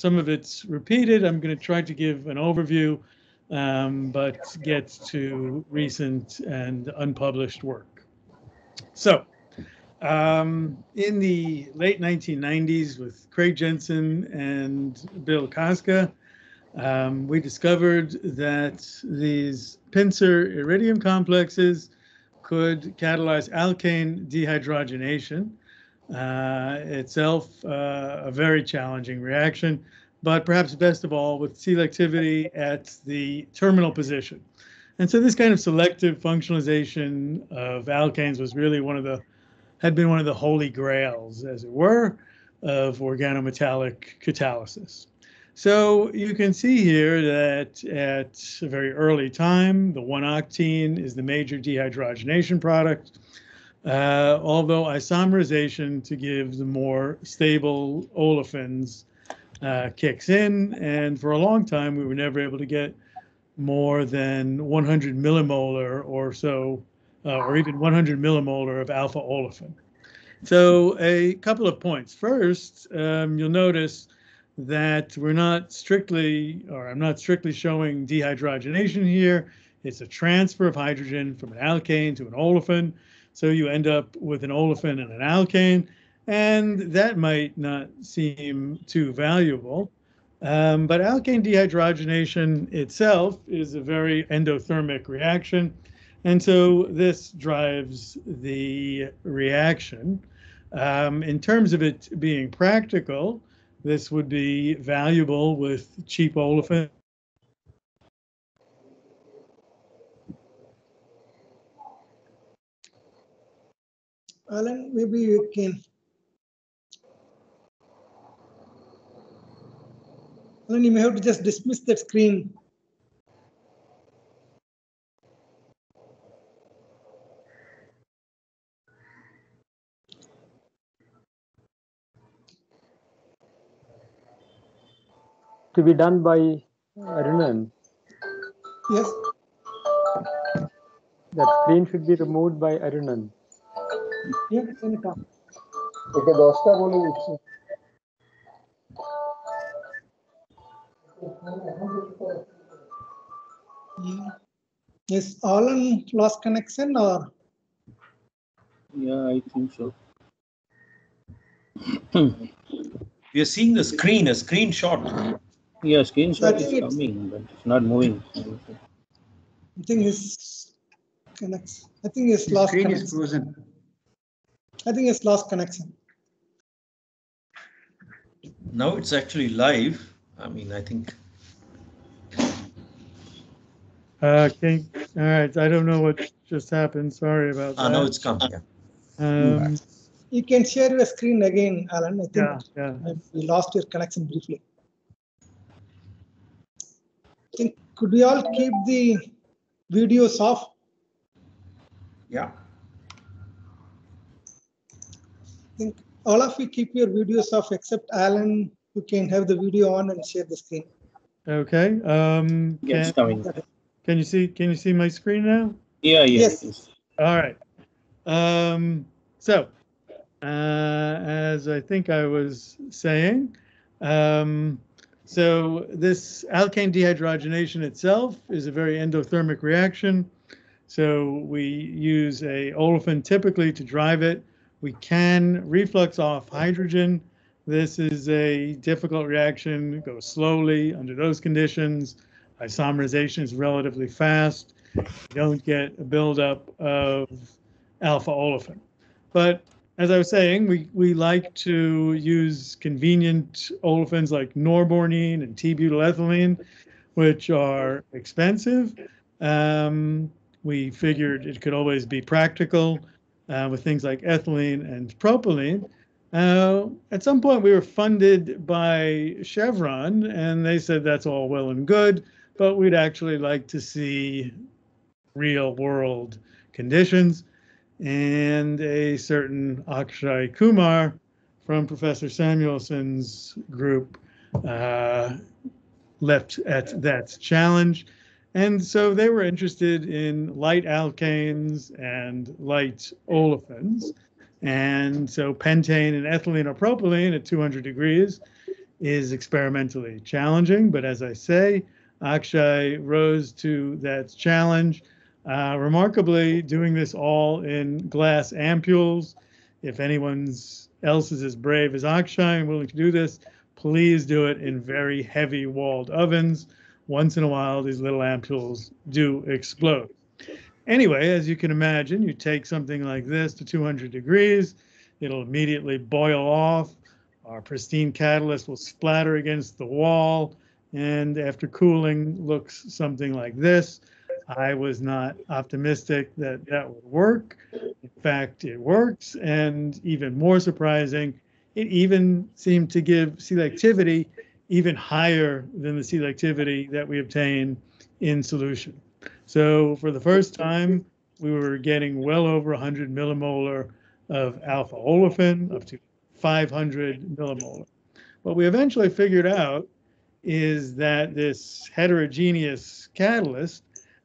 some of it's repeated. I'm going to try to give an overview, um, but get to recent and unpublished work. So, um, in the late 1990s, with Craig Jensen and Bill Kaska, um, we discovered that these pincer iridium complexes could catalyze alkane dehydrogenation, itself uh, a very challenging reaction, but perhaps best of all with selectivity at the terminal position. And so this kind of selective functionalization of alkanes was really one of the, had been one of the holy grails, as it were, of organometallic catalysis. So you can see here that at a very early time, the 1-octene is the major dehydrogenation product, uh, although isomerization to give the more stable olefins uh, kicks in. And for a long time, we were never able to get more than 100 millimolar or so, uh, or even 100 millimolar of alpha olefin. So a couple of points. First, um, you'll notice that we're not strictly, or I'm not strictly showing dehydrogenation here. It's a transfer of hydrogen from an alkane to an olefin. So you end up with an olefin and an alkane, and that might not seem too valuable. Um, but alkane dehydrogenation itself is a very endothermic reaction. And so this drives the reaction. Um, in terms of it being practical, this would be valuable with cheap olefin Alan, maybe you can. Alan, you may have to just dismiss that screen. To be done by uh, Arunan. Yes. That screen should be removed by Arunan. Yeah, send it on. একে দশটা বলে দিচ্ছি Yeah. Is Alan lost connection or? Yeah, I think so. We are seeing the screen, a screenshot. Yeah, screenshot That's is it. coming, but it's not moving. I think his connects. I think his The lost screen is connection. frozen. I think it's lost connection. Now it's actually live. I mean, I think Okay, all right, I don't know what just happened, sorry about ah, now know it's come. Yeah. Um, You can share your screen again, Alan. I think yeah, yeah, uh, we lost your connection briefly. think could we all keep the videos off? Yeah. Think all of you keep your videos off except Alan, who can have the video on and share the screen. okay, um, Yeah, it's can, coming. can you see, can you see my screen now? Yeah, yeah. Yes. it is. All right. Um, so, uh, as I think I was saying, um, so this alkane dehydrogenation itself is a very endothermic reaction. So we use a olefin typically to drive it. We can reflux off hydrogen. This is a difficult reaction, goes slowly under those conditions. Isomerization is relatively fast. You don't get a buildup of alpha olefin. But as I was saying, we, we like to use convenient olefins like norbornene and T-butylethylene, which are expensive. Um, we figured it could always be practical uh, with things like ethylene and propylene. Uh, at some point, we were funded by Chevron, and they said that's all well and good, but we'd actually like to see real world conditions. And a certain Akshay Kumar from Professor Samuelson's group uh, leapt at that challenge. And so they were interested in light alkanes and light olefins. And so pentane and ethylene or propylene at 200 degrees is experimentally challenging, but as I say, Akshay rose to that challenge, uh, remarkably doing this all in glass ampules. If anyone's else is as brave as Akshay and willing to do this, please do it in very heavy walled ovens. Once in a while, these little ampules do explode. Anyway, as you can imagine, you take something like this to 200 degrees, it'll immediately boil off. Our pristine catalyst will splatter against the wall, and after cooling, looks something like this. I was not optimistic that that would work. In fact, it works, and even more surprising, it even seemed to give selectivity even higher than the selectivity that we obtain in solution. So for the first time, we were getting well over 100 millimolar of alpha olefin, up to 500 millimolar. What we eventually figured out is that this heterogeneous catalyst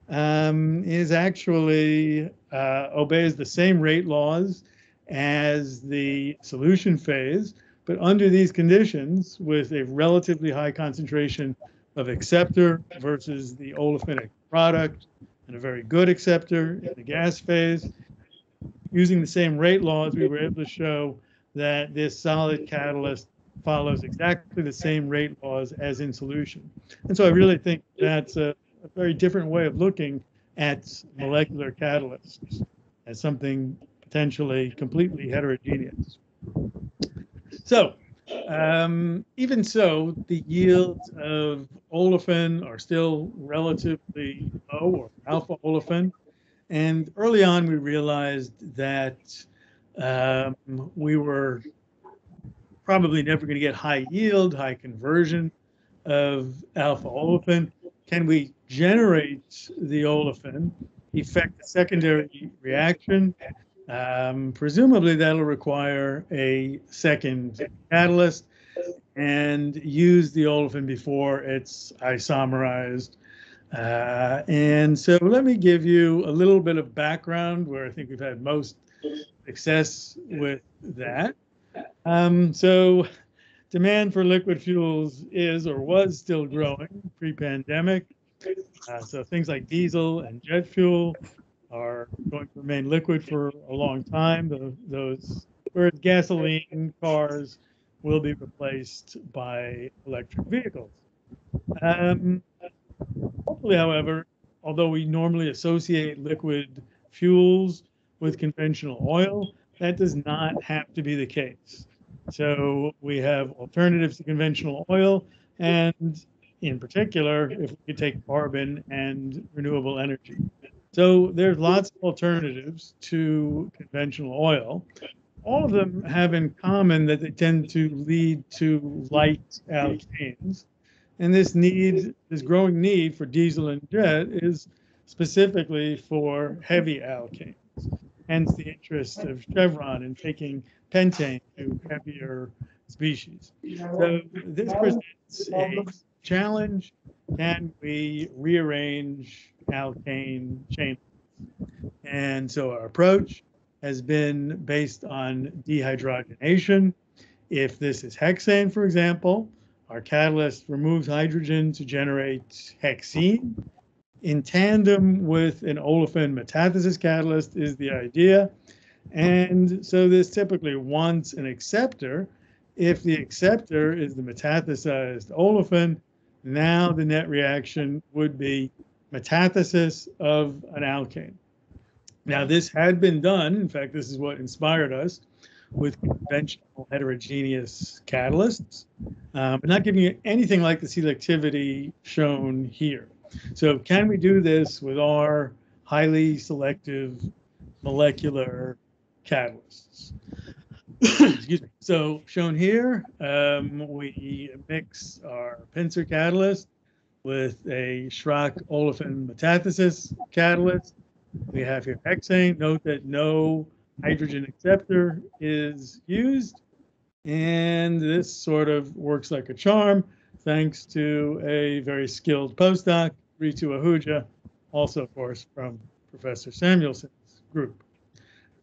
um, is actually uh, obeys the same rate laws as the solution phase, but under these conditions, with a relatively high concentration of acceptor versus the olefinic product, and a very good acceptor in the gas phase, using the same rate laws, we were able to show that this solid catalyst follows exactly the same rate laws as in solution. And so I really think that's a, a very different way of looking at molecular catalysts as something potentially completely heterogeneous. So um, even so, the yields of olefin are still relatively low, or alpha olefin. And early on, we realized that um, we were probably never going to get high yield, high conversion of alpha olefin. Can we generate the olefin, effect a secondary reaction? Um, presumably, that'll require a second catalyst and use the olefin before it's isomerized. Uh, and so let me give you a little bit of background where I think we've had most success with that. Um, so demand for liquid fuels is or was still growing pre-pandemic. Uh, so things like diesel and jet fuel are going to remain liquid for a long time. The, those whereas gasoline cars will be replaced by electric vehicles. Um, hopefully, however, although we normally associate liquid fuels with conventional oil, that does not have to be the case. So we have alternatives to conventional oil, and in particular, if we could take carbon and renewable energy. So there's lots of alternatives to conventional oil. All of them have in common that they tend to lead to light alkanes. And this need, this growing need for diesel and jet is specifically for heavy alkanes. Hence the interest of Chevron in taking pentane to heavier species. So this presents a challenge. Can we rearrange alkane chain. And so our approach has been based on dehydrogenation. If this is hexane, for example, our catalyst removes hydrogen to generate hexene. In tandem with an olefin metathesis catalyst is the idea. And so this typically wants an acceptor. If the acceptor is the metathesized olefin, now the net reaction would be metathesis of an alkane. Now, this had been done. In fact, this is what inspired us with conventional heterogeneous catalysts, um, but not giving you anything like the selectivity shown here. So, can we do this with our highly selective molecular catalysts? Excuse me. So, shown here, um, we mix our pincer catalyst with a Schrock olefin metathesis catalyst. We have here hexane. Note that no hydrogen acceptor is used. And this sort of works like a charm, thanks to a very skilled postdoc, Ritu Ahuja, also, of course, from Professor Samuelson's group.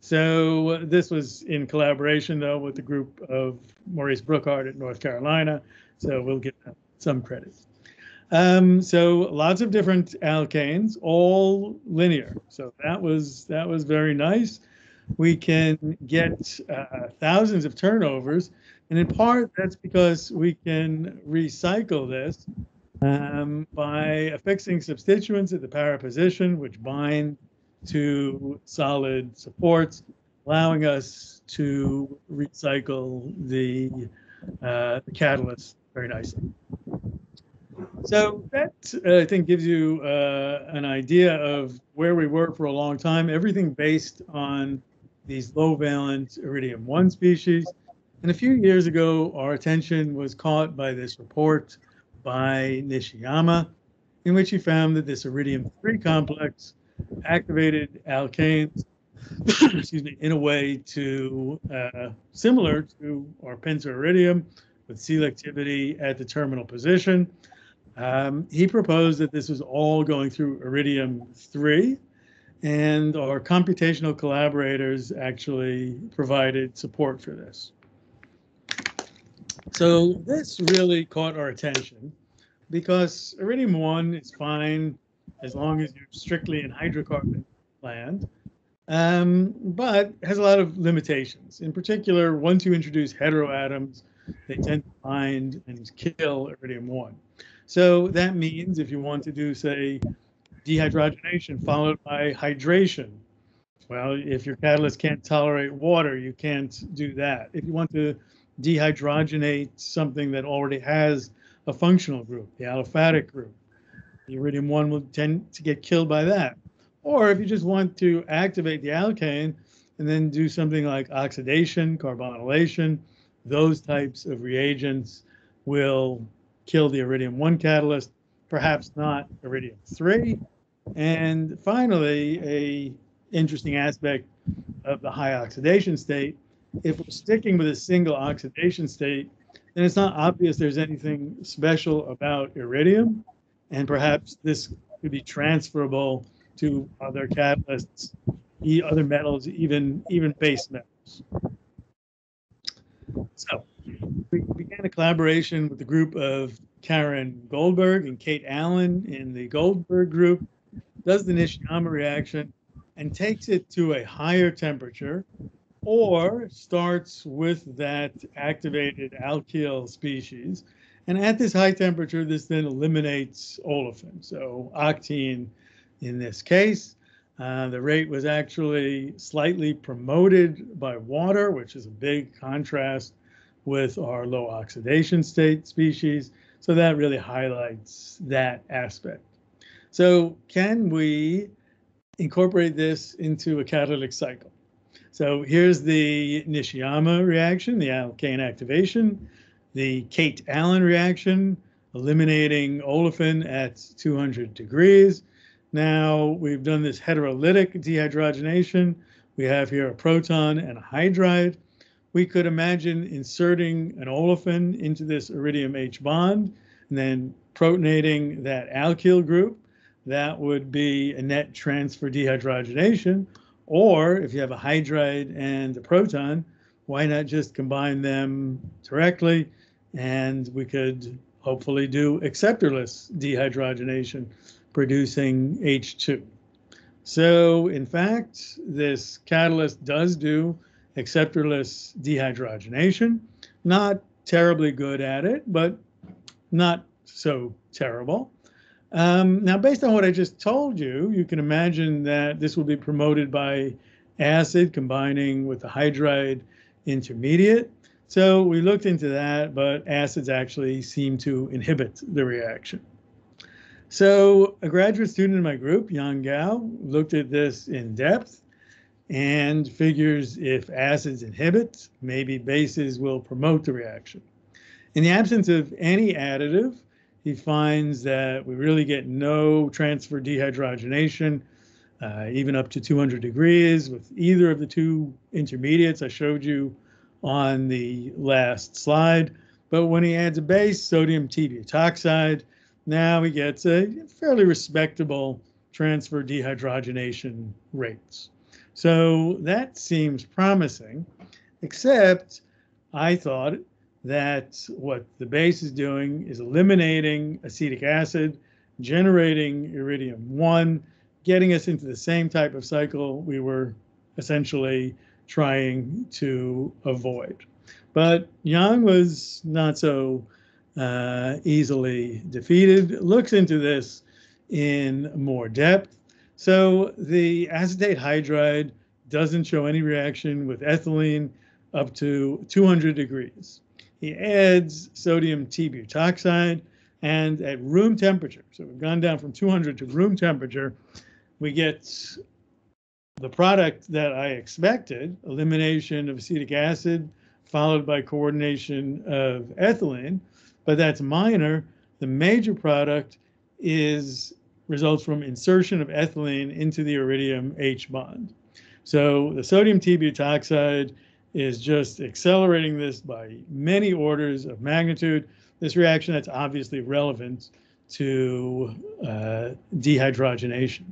So this was in collaboration though with the group of Maurice Brookhart at North Carolina. So we'll give some credit. Um, so lots of different alkanes, all linear. So that was that was very nice. We can get uh, thousands of turnovers, and in part that's because we can recycle this um, by affixing substituents at the para position, which bind to solid supports, allowing us to recycle the, uh, the catalyst very nicely. So that uh, I think gives you uh, an idea of where we were for a long time. Everything based on these low valent iridium one species. And a few years ago, our attention was caught by this report by Nishiyama, in which he found that this iridium 3 complex activated alkanes, excuse me, in a way to uh, similar to our pincer iridium with selectivity at the terminal position. Um, he proposed that this was all going through iridium 3, and our computational collaborators actually provided support for this. So this really caught our attention because iridium 1 is fine as long as you're strictly in hydrocarbon land, um, but has a lot of limitations. In particular, once you introduce heteroatoms, they tend to bind and kill iridium 1. So that means if you want to do, say, dehydrogenation followed by hydration, well, if your catalyst can't tolerate water, you can't do that. If you want to dehydrogenate something that already has a functional group, the aliphatic group, the iridium 1 will tend to get killed by that. Or if you just want to activate the alkane and then do something like oxidation, carbonylation, those types of reagents will kill the iridium 1 catalyst, perhaps not iridium 3. And finally, a interesting aspect of the high oxidation state, if we're sticking with a single oxidation state, then it's not obvious there's anything special about iridium. And perhaps this could be transferable to other catalysts, other metals, even, even base metals. So we began a collaboration with the group of Karen Goldberg and Kate Allen in the Goldberg group, does the Nishiyama reaction and takes it to a higher temperature or starts with that activated alkyl species. And at this high temperature, this then eliminates olefin, so octene in this case. Uh, the rate was actually slightly promoted by water, which is a big contrast with our low oxidation state species. So that really highlights that aspect. So can we incorporate this into a catalytic cycle? So here's the Nishiyama reaction, the alkane activation, the Kate Allen reaction, eliminating olefin at 200 degrees. Now we've done this heterolytic dehydrogenation. We have here a proton and a hydride. We could imagine inserting an olefin into this iridium H bond and then protonating that alkyl group. That would be a net transfer dehydrogenation. Or if you have a hydride and a proton, why not just combine them directly and we could hopefully do acceptorless dehydrogenation producing H2. So in fact, this catalyst does do acceptorless dehydrogenation. Not terribly good at it, but not so terrible. Um, now, based on what I just told you, you can imagine that this will be promoted by acid combining with the hydride intermediate. So we looked into that, but acids actually seem to inhibit the reaction. So a graduate student in my group, Yang Gao, looked at this in depth and figures if acids inhibit, maybe bases will promote the reaction. In the absence of any additive, he finds that we really get no transfer dehydrogenation, uh, even up to 200 degrees with either of the two intermediates I showed you on the last slide. But when he adds a base, sodium t-butoxide, now he gets a fairly respectable transfer dehydrogenation rates. So that seems promising, except I thought that what the base is doing is eliminating acetic acid, generating iridium 1, getting us into the same type of cycle we were essentially trying to avoid. But Yang was not so uh, easily defeated, looks into this in more depth. So the acetate hydride doesn't show any reaction with ethylene up to 200 degrees. He adds sodium T-butoxide, and at room temperature, so we've gone down from 200 to room temperature, we get the product that I expected, elimination of acetic acid, followed by coordination of ethylene, but that's minor. The major product is results from insertion of ethylene into the iridium H bond. So the sodium T-butoxide is just accelerating this by many orders of magnitude. This reaction that's obviously relevant to uh, dehydrogenation.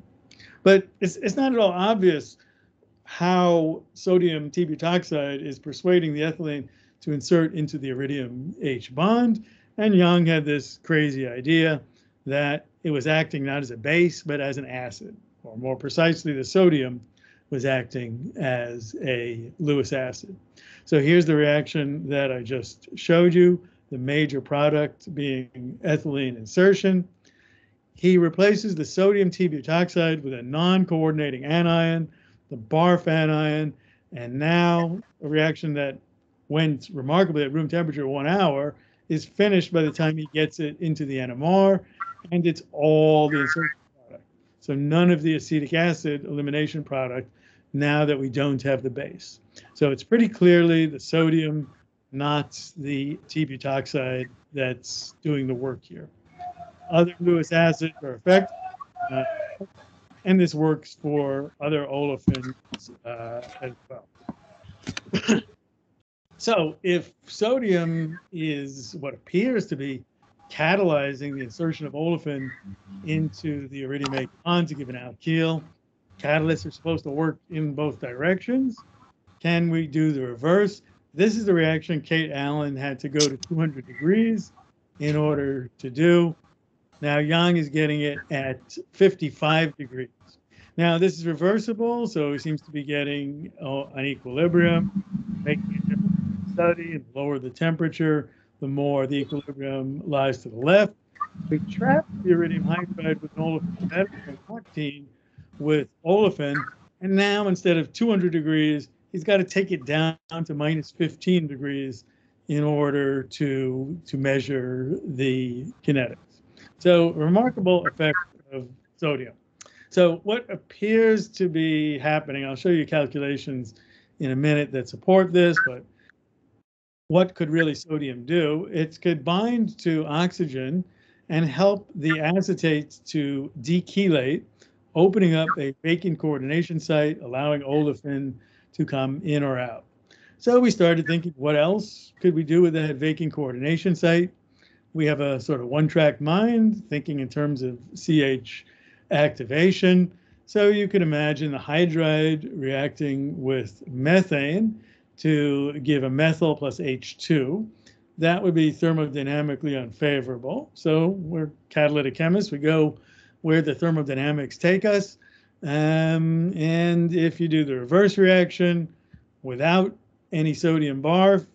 But it's, it's not at all obvious how sodium T-butoxide is persuading the ethylene to insert into the iridium H bond. And Yang had this crazy idea that it was acting not as a base, but as an acid, or more precisely, the sodium was acting as a Lewis acid. So here's the reaction that I just showed you, the major product being ethylene insertion. He replaces the sodium T-butoxide with a non-coordinating anion, the BARF anion, and now a reaction that went remarkably at room temperature one hour is finished by the time he gets it into the NMR, and it's all the insertion product. So none of the acetic acid elimination product now that we don't have the base. So it's pretty clearly the sodium, not the T-butoxide that's doing the work here. Other Lewis acids are effective, uh, and this works for other olefins uh, as well. so if sodium is what appears to be catalyzing the insertion of olefin into the iridium bond to give an alkyl, catalysts are supposed to work in both directions. Can we do the reverse? This is the reaction Kate Allen had to go to 200 degrees in order to do. Now Yang is getting it at 55 degrees. Now this is reversible, so he seems to be getting oh, an equilibrium, making a study and lower the temperature, the more the equilibrium lies to the left. We trap the iridium hydride with olefin octene with olefin, and now instead of 200 degrees, he's got to take it down to minus 15 degrees in order to to measure the kinetics. So remarkable effect of sodium. So what appears to be happening, I'll show you calculations in a minute that support this, but what could really sodium do? It could bind to oxygen and help the acetates to dechelate opening up a vacant coordination site, allowing olefin to come in or out. So we started thinking, what else could we do with that vacant coordination site? We have a sort of one-track mind, thinking in terms of CH activation. So you could imagine the hydride reacting with methane to give a methyl plus H2. That would be thermodynamically unfavorable. So we're catalytic chemists. We go where the thermodynamics take us. Um, and if you do the reverse reaction without any sodium barf,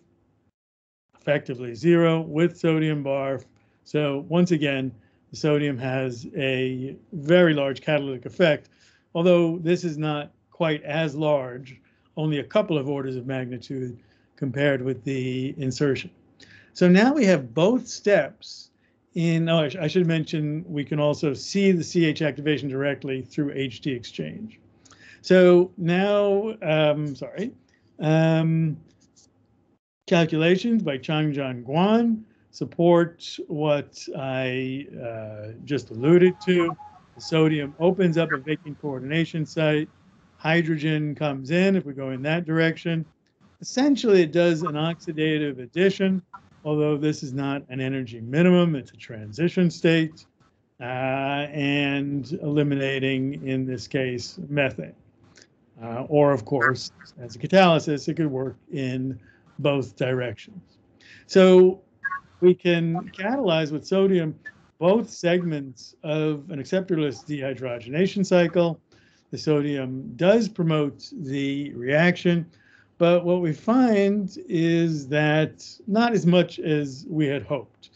effectively zero with sodium barf. So once again, the sodium has a very large catalytic effect, although this is not quite as large, only a couple of orders of magnitude compared with the insertion. So now we have both steps in, oh, I, sh I, should mention, we can also see the CH activation directly through HD exchange. So now, um, sorry, um, calculations by Changjian Guan support what I uh, just alluded to. The sodium opens up a vacant coordination site. Hydrogen comes in if we go in that direction. Essentially, it does an oxidative addition although this is not an energy minimum, it's a transition state, uh, and eliminating, in this case, methane. Uh, or, of course, as a catalysis, it could work in both directions. So we can catalyze with sodium both segments of an acceptorless dehydrogenation cycle. The sodium does promote the reaction, but what we find is that not as much as we had hoped.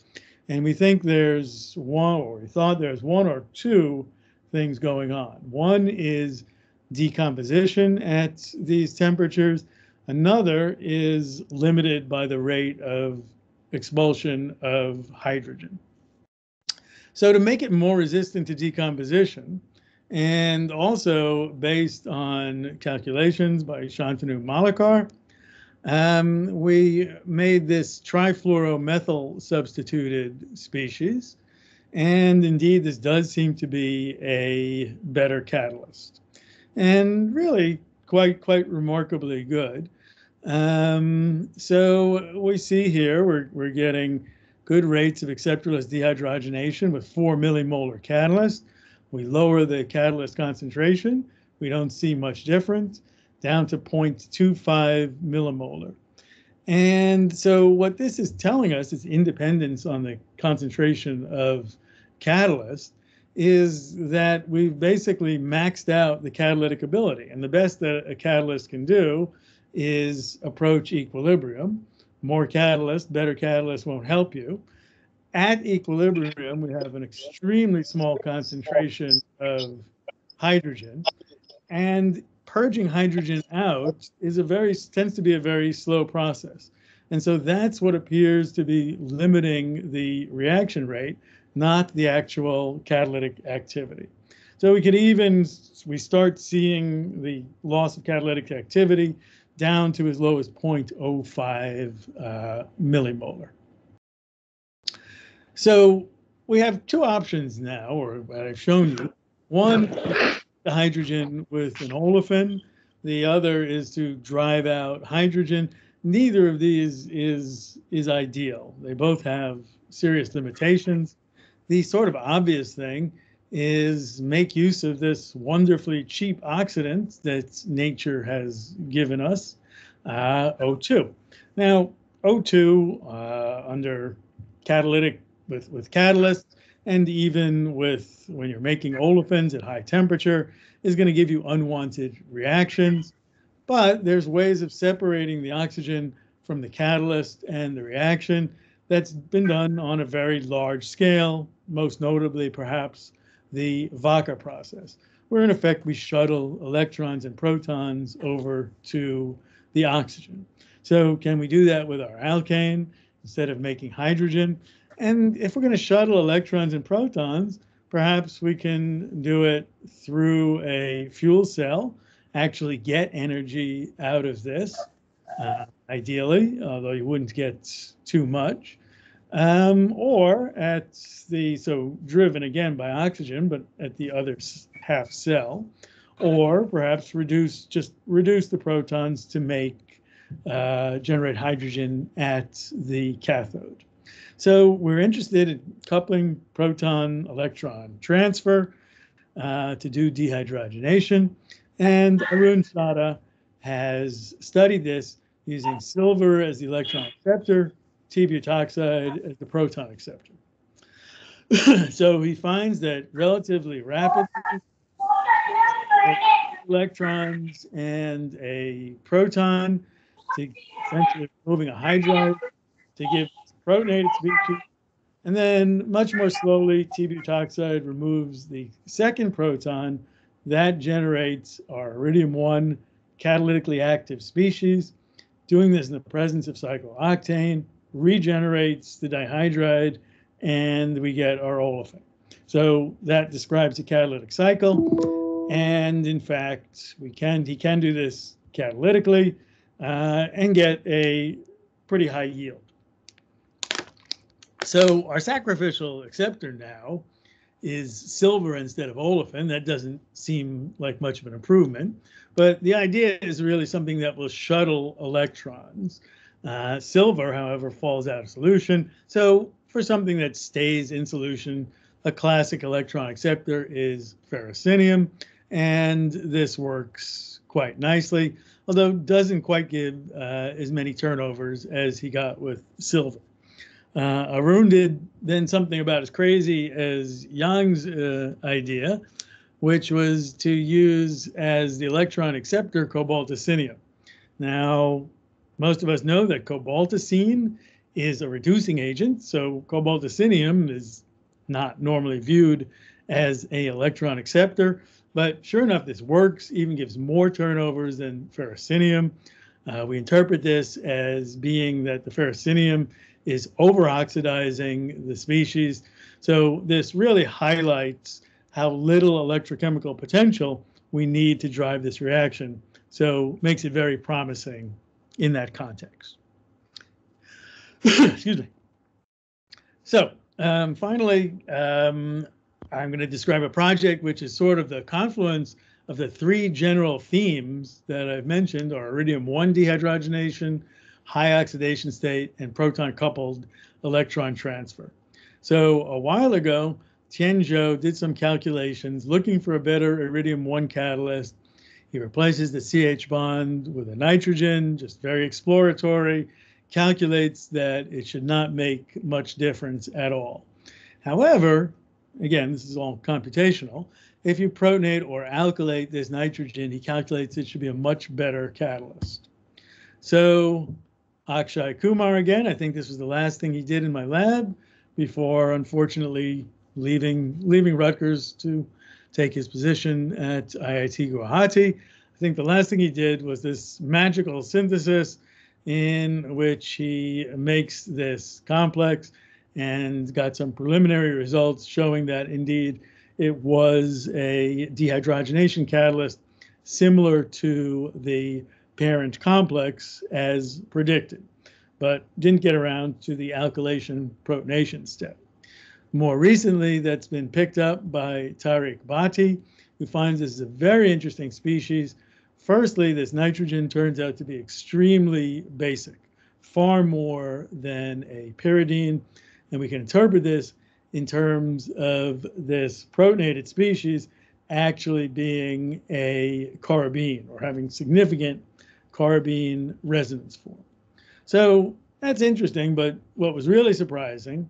And we think there's one, or we thought there's one or two things going on. One is decomposition at these temperatures. Another is limited by the rate of expulsion of hydrogen. So to make it more resistant to decomposition, and also based on calculations by Shantanu Malekar, um, we made this trifluoromethyl substituted species. And indeed, this does seem to be a better catalyst and really quite, quite remarkably good. Um, so we see here we're, we're getting good rates of acceptorless dehydrogenation with four millimolar catalyst. We lower the catalyst concentration. We don't see much difference down to 0.25 millimolar. And so what this is telling us is independence on the concentration of catalyst is that we've basically maxed out the catalytic ability. And the best that a catalyst can do is approach equilibrium. More catalyst, better catalyst won't help you. At equilibrium, we have an extremely small concentration of hydrogen. And purging hydrogen out is a very tends to be a very slow process. And so that's what appears to be limiting the reaction rate, not the actual catalytic activity. So we could even we start seeing the loss of catalytic activity down to as low as 0.05 uh, millimolar. So we have two options now, or I've shown you. One the hydrogen with an olefin. The other is to drive out hydrogen. Neither of these is is ideal. They both have serious limitations. The sort of obvious thing is make use of this wonderfully cheap oxidant that nature has given us, uh, O2. Now, O2 uh, under catalytic with with catalysts and even with when you're making olefins at high temperature is going to give you unwanted reactions. But there's ways of separating the oxygen from the catalyst and the reaction that's been done on a very large scale, most notably perhaps the Wacker process, where in effect we shuttle electrons and protons over to the oxygen. So can we do that with our alkane instead of making hydrogen? And if we're going to shuttle electrons and protons, perhaps we can do it through a fuel cell, actually get energy out of this, uh, ideally, although you wouldn't get too much. Um, or at the, so driven again by oxygen, but at the other half cell, or perhaps reduce, just reduce the protons to make, uh, generate hydrogen at the cathode. So we're interested in coupling proton electron transfer uh, to do dehydrogenation. And Arun Sada has studied this using silver as the electron acceptor, T butoxide as the proton acceptor. so he finds that relatively rapidly, electrons and a proton to essentially moving a hydride to give protonated species. And then much more slowly, T-butoxide removes the second proton. That generates our iridium-1 catalytically active species. Doing this in the presence of cyclooctane regenerates the dihydride, and we get our olefin. So that describes the catalytic cycle. And in fact, we can he can do this catalytically uh, and get a pretty high yield. So our sacrificial acceptor now is silver instead of olefin. That doesn't seem like much of an improvement, but the idea is really something that will shuttle electrons. Uh, silver, however, falls out of solution. So for something that stays in solution, a classic electron acceptor is ferrocenium, and this works quite nicely, although doesn't quite give uh, as many turnovers as he got with silver. Uh, Arun did then something about as crazy as Yang's uh, idea, which was to use as the electron acceptor cobaltocenium. Now, most of us know that cobaltocene is a reducing agent, so cobaltocenium is not normally viewed as a electron acceptor, but sure enough, this works, even gives more turnovers than ferrocenium. Uh, we interpret this as being that the ferrocenium is over-oxidizing the species. So this really highlights how little electrochemical potential we need to drive this reaction. So makes it very promising in that context. Excuse me. So um, finally, um, I'm going to describe a project which is sort of the confluence of the three general themes that I've mentioned are iridium 1 dehydrogenation, high oxidation state, and proton coupled electron transfer. So a while ago, Tian Zhou did some calculations looking for a better iridium 1 catalyst. He replaces the CH bond with a nitrogen, just very exploratory, calculates that it should not make much difference at all. However, again, this is all computational. If you protonate or alkylate this nitrogen, he calculates it should be a much better catalyst. So Akshay Kumar again, I think this was the last thing he did in my lab before, unfortunately, leaving leaving Rutgers to take his position at IIT Guwahati. I think the last thing he did was this magical synthesis in which he makes this complex and got some preliminary results showing that indeed it was a dehydrogenation catalyst similar to the parent complex as predicted, but didn't get around to the alkylation protonation step. More recently, that's been picked up by Tariq Bhatti, who finds this is a very interesting species. Firstly, this nitrogen turns out to be extremely basic, far more than a pyridine. And we can interpret this in terms of this protonated species actually being a carbene or having significant carbene resonance form. So that's interesting, but what was really surprising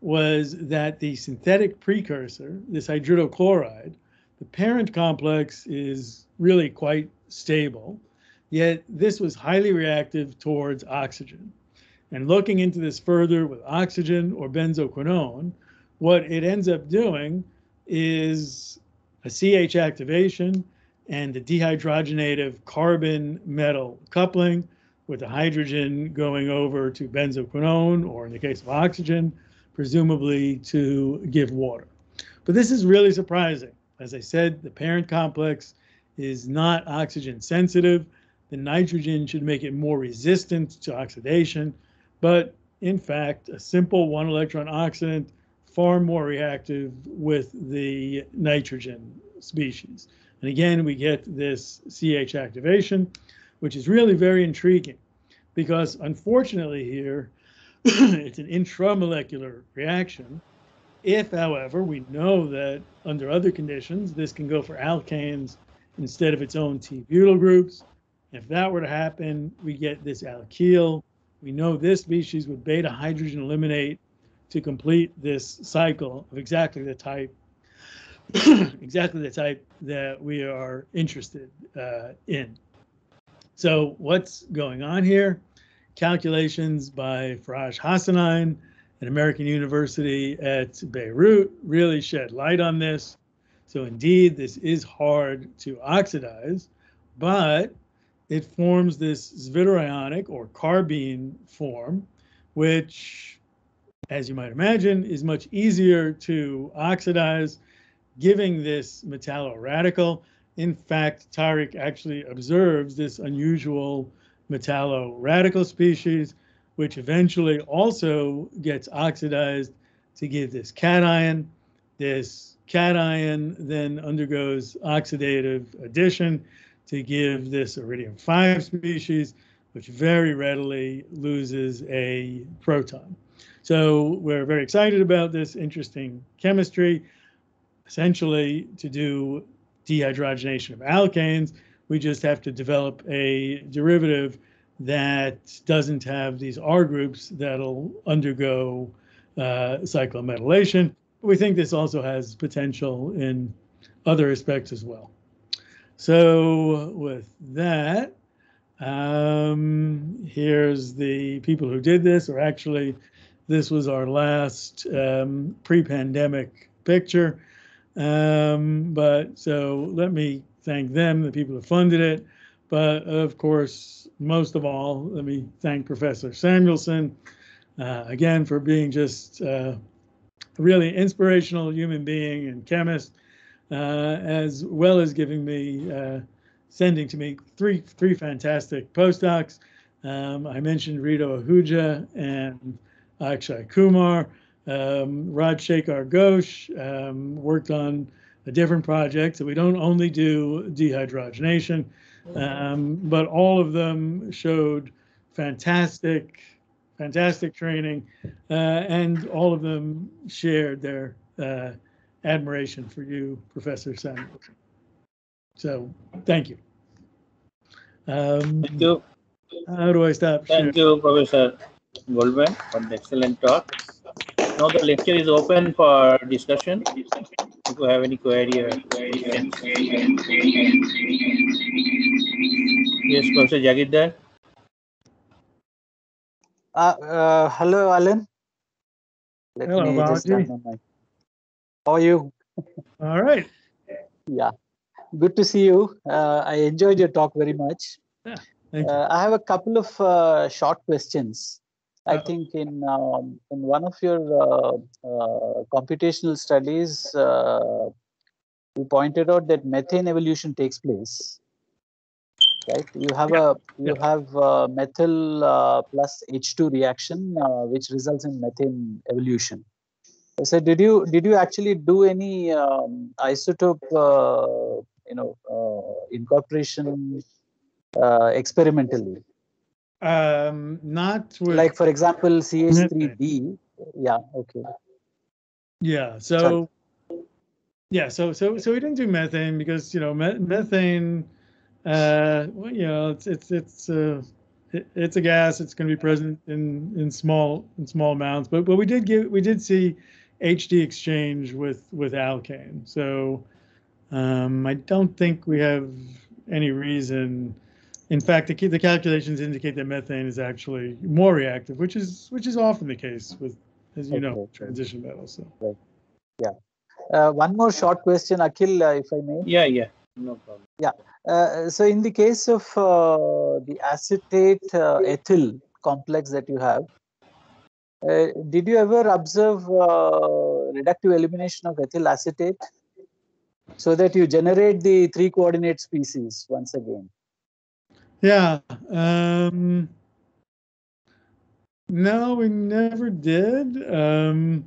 was that the synthetic precursor, this hydridochloride, the parent complex is really quite stable, yet this was highly reactive towards oxygen. And looking into this further with oxygen or benzoquinone, what it ends up doing is a CH activation and a dehydrogenative carbon metal coupling with the hydrogen going over to benzoquinone, or in the case of oxygen, presumably to give water. But this is really surprising. As I said, the parent complex is not oxygen sensitive. The nitrogen should make it more resistant to oxidation, but in fact, a simple one electron oxidant far more reactive with the nitrogen species. And again, we get this CH activation, which is really very intriguing because unfortunately here, it's an intramolecular reaction. If, however, we know that under other conditions, this can go for alkanes instead of its own T-butyl groups. If that were to happen, we get this alkyl we know this species would beta hydrogen eliminate to complete this cycle of exactly the type exactly the type that we are interested uh, in. So what's going on here? Calculations by Faraj Hasanayn at American University at Beirut really shed light on this. So indeed, this is hard to oxidize, but it forms this zwitterionic or carbene form, which, as you might imagine, is much easier to oxidize, giving this metallo-radical. In fact, Tariq actually observes this unusual metallo-radical species, which eventually also gets oxidized to give this cation. This cation then undergoes oxidative addition to give this iridium 5 species, which very readily loses a proton. So we're very excited about this interesting chemistry, essentially to do dehydrogenation of alkanes, We just have to develop a derivative that doesn't have these R groups that'll undergo uh, cyclometallation. We think this also has potential in other respects as well. So with that, um, here's the people who did this, or actually, this was our last um, pre-pandemic picture. Um, but so let me thank them, the people who funded it. But of course, most of all, let me thank Professor Samuelson uh, again for being just uh, a really inspirational human being and chemist, uh, as well as giving me, uh, sending to me three three fantastic postdocs. Um, I mentioned Ritu Ahuja and Akshay Kumar. Um, Shekhar Ghosh um, worked on a different project, so we don't only do dehydrogenation, um, but all of them showed fantastic, fantastic training, uh, and all of them shared their uh, admiration for you, Professor Samuel. So, thank you. Um, Thank you. How do I stop? Thank you, Professor Goldman, for the excellent talk. Now the lecture is open for discussion. If you have any query or questions. Yes, Professor Jagirdar. Uh, uh, hello, Alan. Let Hello, me just Balaji. turn on my- How are you? All right. Yeah, good to see you. Uh, I enjoyed your talk very much. Thank you. Uh, I have a couple of uh, short questions. I think in um, in one of your uh, uh, computational studies, uh, you pointed out that methane evolution takes place. Right? You have a you yeah. have uh, methyl uh, plus H2 reaction, uh, which results in methane evolution. So did you did you actually do any um, isotope uh, you know uh, incorporation uh, experimentally? Um, not with like for example ch3b yeah okay Yeah. So, yeah. So, so, so we didn't do methane because you know me- methane. Uh, well, you know, it's it's it's uh, it, it's a gas. It's going to be present in in small in small amounts. But but we did give we did see HD exchange with with alkane. So, um, I don't think we have any reason. In fact, the, the calculations indicate that methane is actually more reactive, which is which is often the case with, as you know, transition metals. So. uh, one more short question akhil uh, if i may Yeah, yeah, no problem. uh, so in the case of uh, the acetate uh, ethyl complex that you have uh, did you ever observe uh, reductive elimination of ethyl acetate so that you generate the three coordinate species once again Yeah. Um, no, we never did. Um,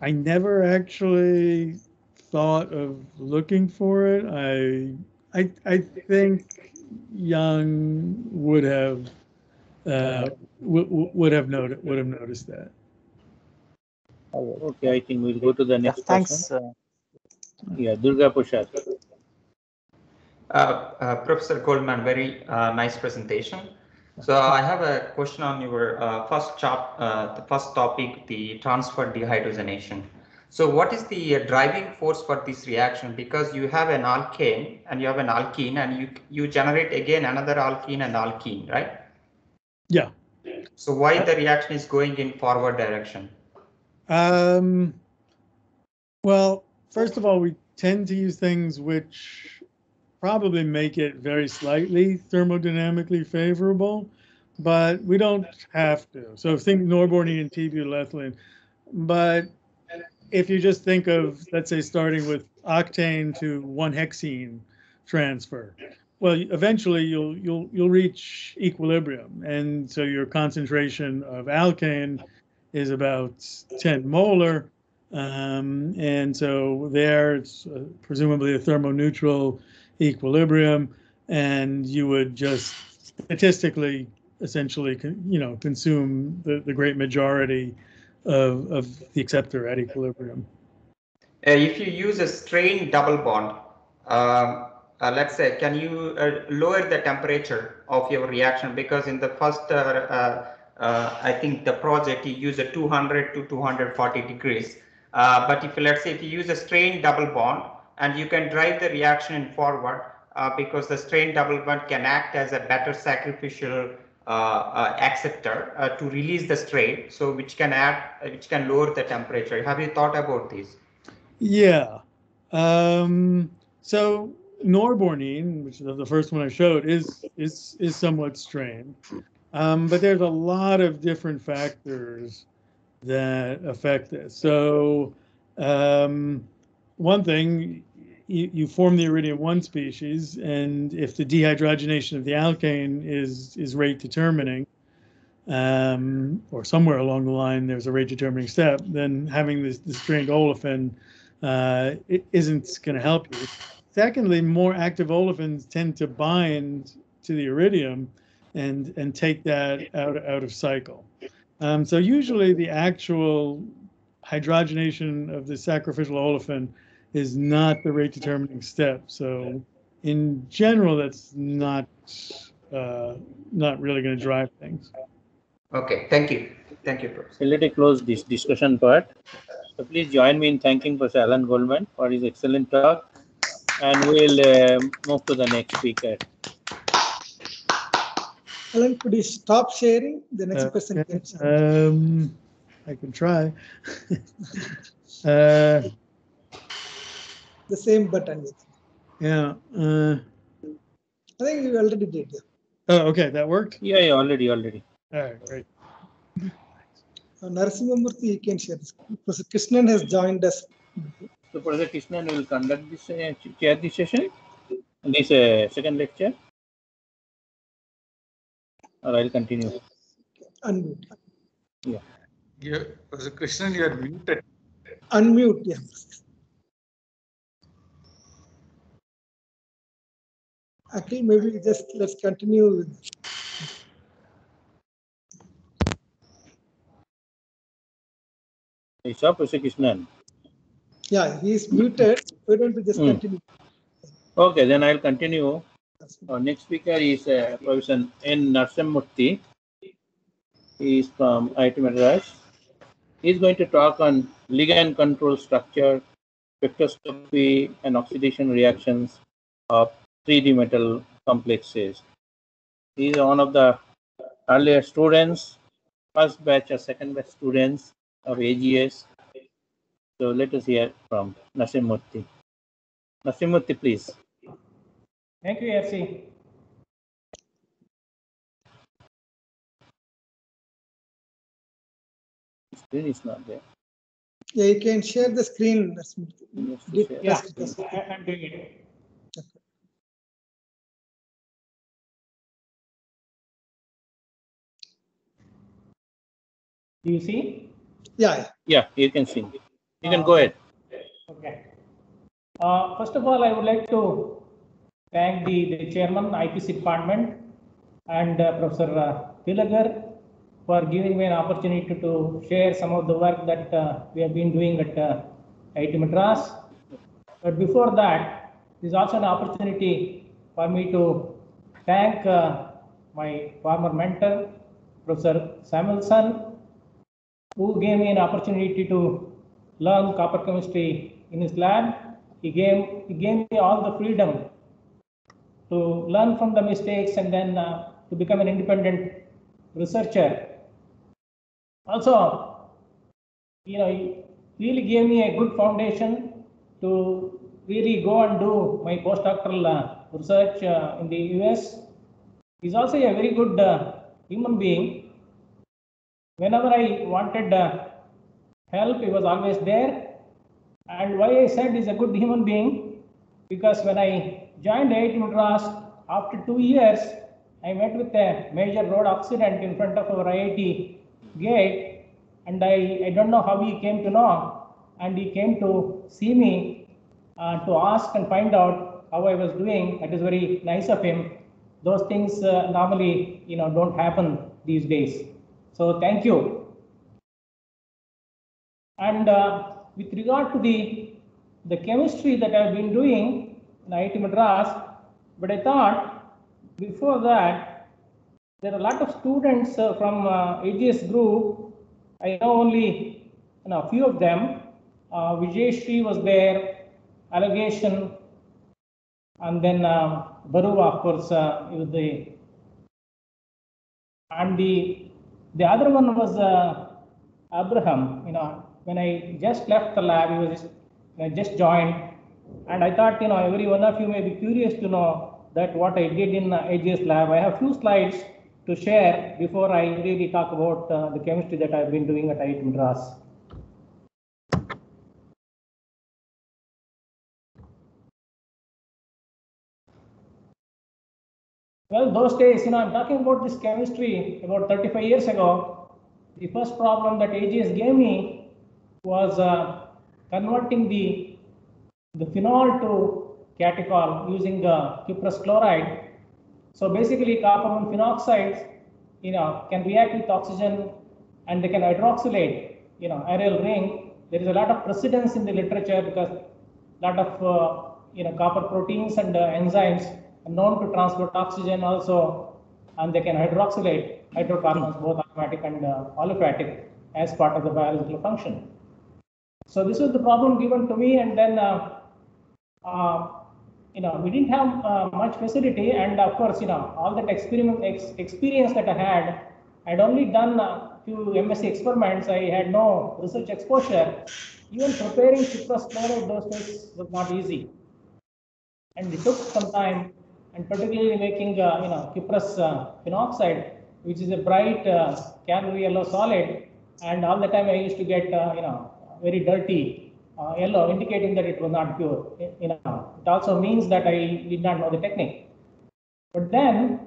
I never actually thought of looking for it. I, I, I think Yang would have, uh, would, would have noted, would have noticed that. Okay, I think we'll go to the Yeah, next thanks person. uh, Yeah, Durga Prasad. Uh, uh, Professor Goldman, very uh, nice presentation. So I have a question on your uh, first chap, uh, the first topic, the transfer dehydrogenation. So what is the uh, driving force for this reaction? Because you have an alkane and you have an alkene and you, you generate again another alkene and alkene, right? Yeah. So why the reaction is going in forward direction? Um, well, first of all, we tend to use things which probably make it very slightly thermodynamically favorable, but we don't have to. So think norbornene and t-butylethylene. But if you just think of, let's say, starting with octane to one hexene transfer, well, eventually you'll you'll you'll reach equilibrium, and so your concentration of alkane is about 10 molar. Um, and so there it's uh, presumably a thermoneutral equilibrium, and you would just statistically essentially, you know, consume the, the great majority of, of the acceptor at equilibrium. Uh, if you use a strain double bond, um, uh, let's say, can you uh, lower the temperature of your reaction? Because in the first, uh, uh, uh, I think the project you use a 200 to 240 degrees. Uh, but if let's say if you use a strain double bond and you can drive the reaction forward uh, because the strain double bond can act as a better sacrificial uh, uh, acceptor uh, to release the strain, so which can add, which can lower the temperature. Have you thought about this? Yeah. Um, so norbornene, which is the first one I showed, is is is somewhat strained, um, but there's a lot of different factors that affect this. So um, one thing, you, you form the iridium one species, and if the dehydrogenation of the alkane is is rate determining, um, or somewhere along the line there's a rate determining step, then having this, this strained olefin uh, isn't going to help you. Secondly, more active olefins tend to bind to the iridium and and take that out out of cycle. Um, so usually the actual hydrogenation of the sacrificial olefin is not the rate determining step. So in general, that's not uh, not really going to drive things. Okay, thank you. Thank you, Professor. So let us close this discussion part. So please join me in thanking Professor Alan Goldman for his excellent talk. And we'll uh, move to the next speaker. Alan, could you stop sharing? The next Uh, person okay. can. Um, I can try. uh, The same button. yeah. Uh, I think you already did. yeah. oh, okay. That worked. Yeah, yeah, already, already. All right. Great. Uh, Narasimhamurthy, you can share this. Professor Krishnan has joined us. So Professor Krishnan will conduct this, uh, chair this session, this uh, second lecture. Or I'll continue. Unmute. Yeah. Professor Krishnan, you are muted. Unmute. Yeah. Akhil, maybe just let's continue. with- I saw Professor Krishnan. Yeah, he is muted. Why don't we just Hmm. continue? Okay, then I'll continue. Our next speaker is uh, Professor N. Narsamurthy. He is from IIT Madras. He is going to talk on ligand control structure, spectroscopy, and oxidation reactions of 3D metal complexes. He is one of the earlier students, first batch or second batch students of AGS. So let us hear from Narsimurthy. Narsimurthy, please. Thank you, FC. Screen is not there. Yeah, you can share the screen. Narasimhamurthy. Yes, Yeah, Yes, yes. I- I'm doing it. Do you see? Yeah, yeah. Yeah, you can see. You can go ahead. Okay. Uh, First of all, I would like to thank the the chairman, IPC department, and uh, Professor uh, Thilagar for giving me an opportunity to share some of the work that uh, we have been doing at uh, IIT Madras. But before that, this is also an opportunity for me to thank uh, my former mentor, Professor Samuelson, who gave me an opportunity to learn copper chemistry in his lab. He gave, he gave me all the freedom to learn from the mistakes and then uh, to become an independent researcher. Also, you know, he really gave me a good foundation to really go and do my postdoctoral uh, research uh, in the US. He's also a very good uh, human being. Whenever I wanted uh, help, he was always there. And why I said he's a good human being, because when I joined IIT Madras, after two years, I met with a major road accident in front of our IIT gate, and I, I don't know how he came to know, and he came to see me uh, to ask and find out how I was doing. It is very nice of him. Those things uh, normally, you know, don't happen these days. So thank you. And uh, with regard to the, the chemistry that I've been doing in IIT Madras, But I thought before that, there are a lot of students uh, from uh, AGS group. I know only you know, a few of them. Uh, Vijay Shri was there, allegation, and then uh, Baruah, of course, uh, was the and the the other one was uh, Abraham. You know, when I just left the lab, he was just, I just joined, and I thought, you know, every one of you may be curious to know that what I did in uh, AGS lab. I have few slides to share before I really talk about uh, the chemistry that I've been doing at IIT Madras. Well, those days, you know, I'm talking about this chemistry about 35 years ago. The first problem that AGS gave me was uh, converting the, the phenol to catechol using the cuprous chloride. So basically, copper 1 phenoxides, you know, can react with oxygen and they can hydroxylate, you know, aryl ring. There is a lot of precedence in the literature because a lot of, uh, you know, copper proteins and uh, enzymes known to transport oxygen also, and they can hydroxylate hydrocarbons, both aromatic and uh, aliphatic, as part of the biological function. So this was the problem given to me, and then uh, uh, you know we didn't have uh, much facility, and of course you know all that experiment ex experience that I had, I'd only done a few MSc experiments. I had no research exposure. Even preparing cuprous chloride days was not easy, and it took some time, and particularly making uh, you know cuprous uh, phenoxide, which is a bright uh, calorie yellow solid, and all the time I used to get you know very dirty uh, yellow, indicating that it was not pure. You know, it also means that I did not know the technique. But then,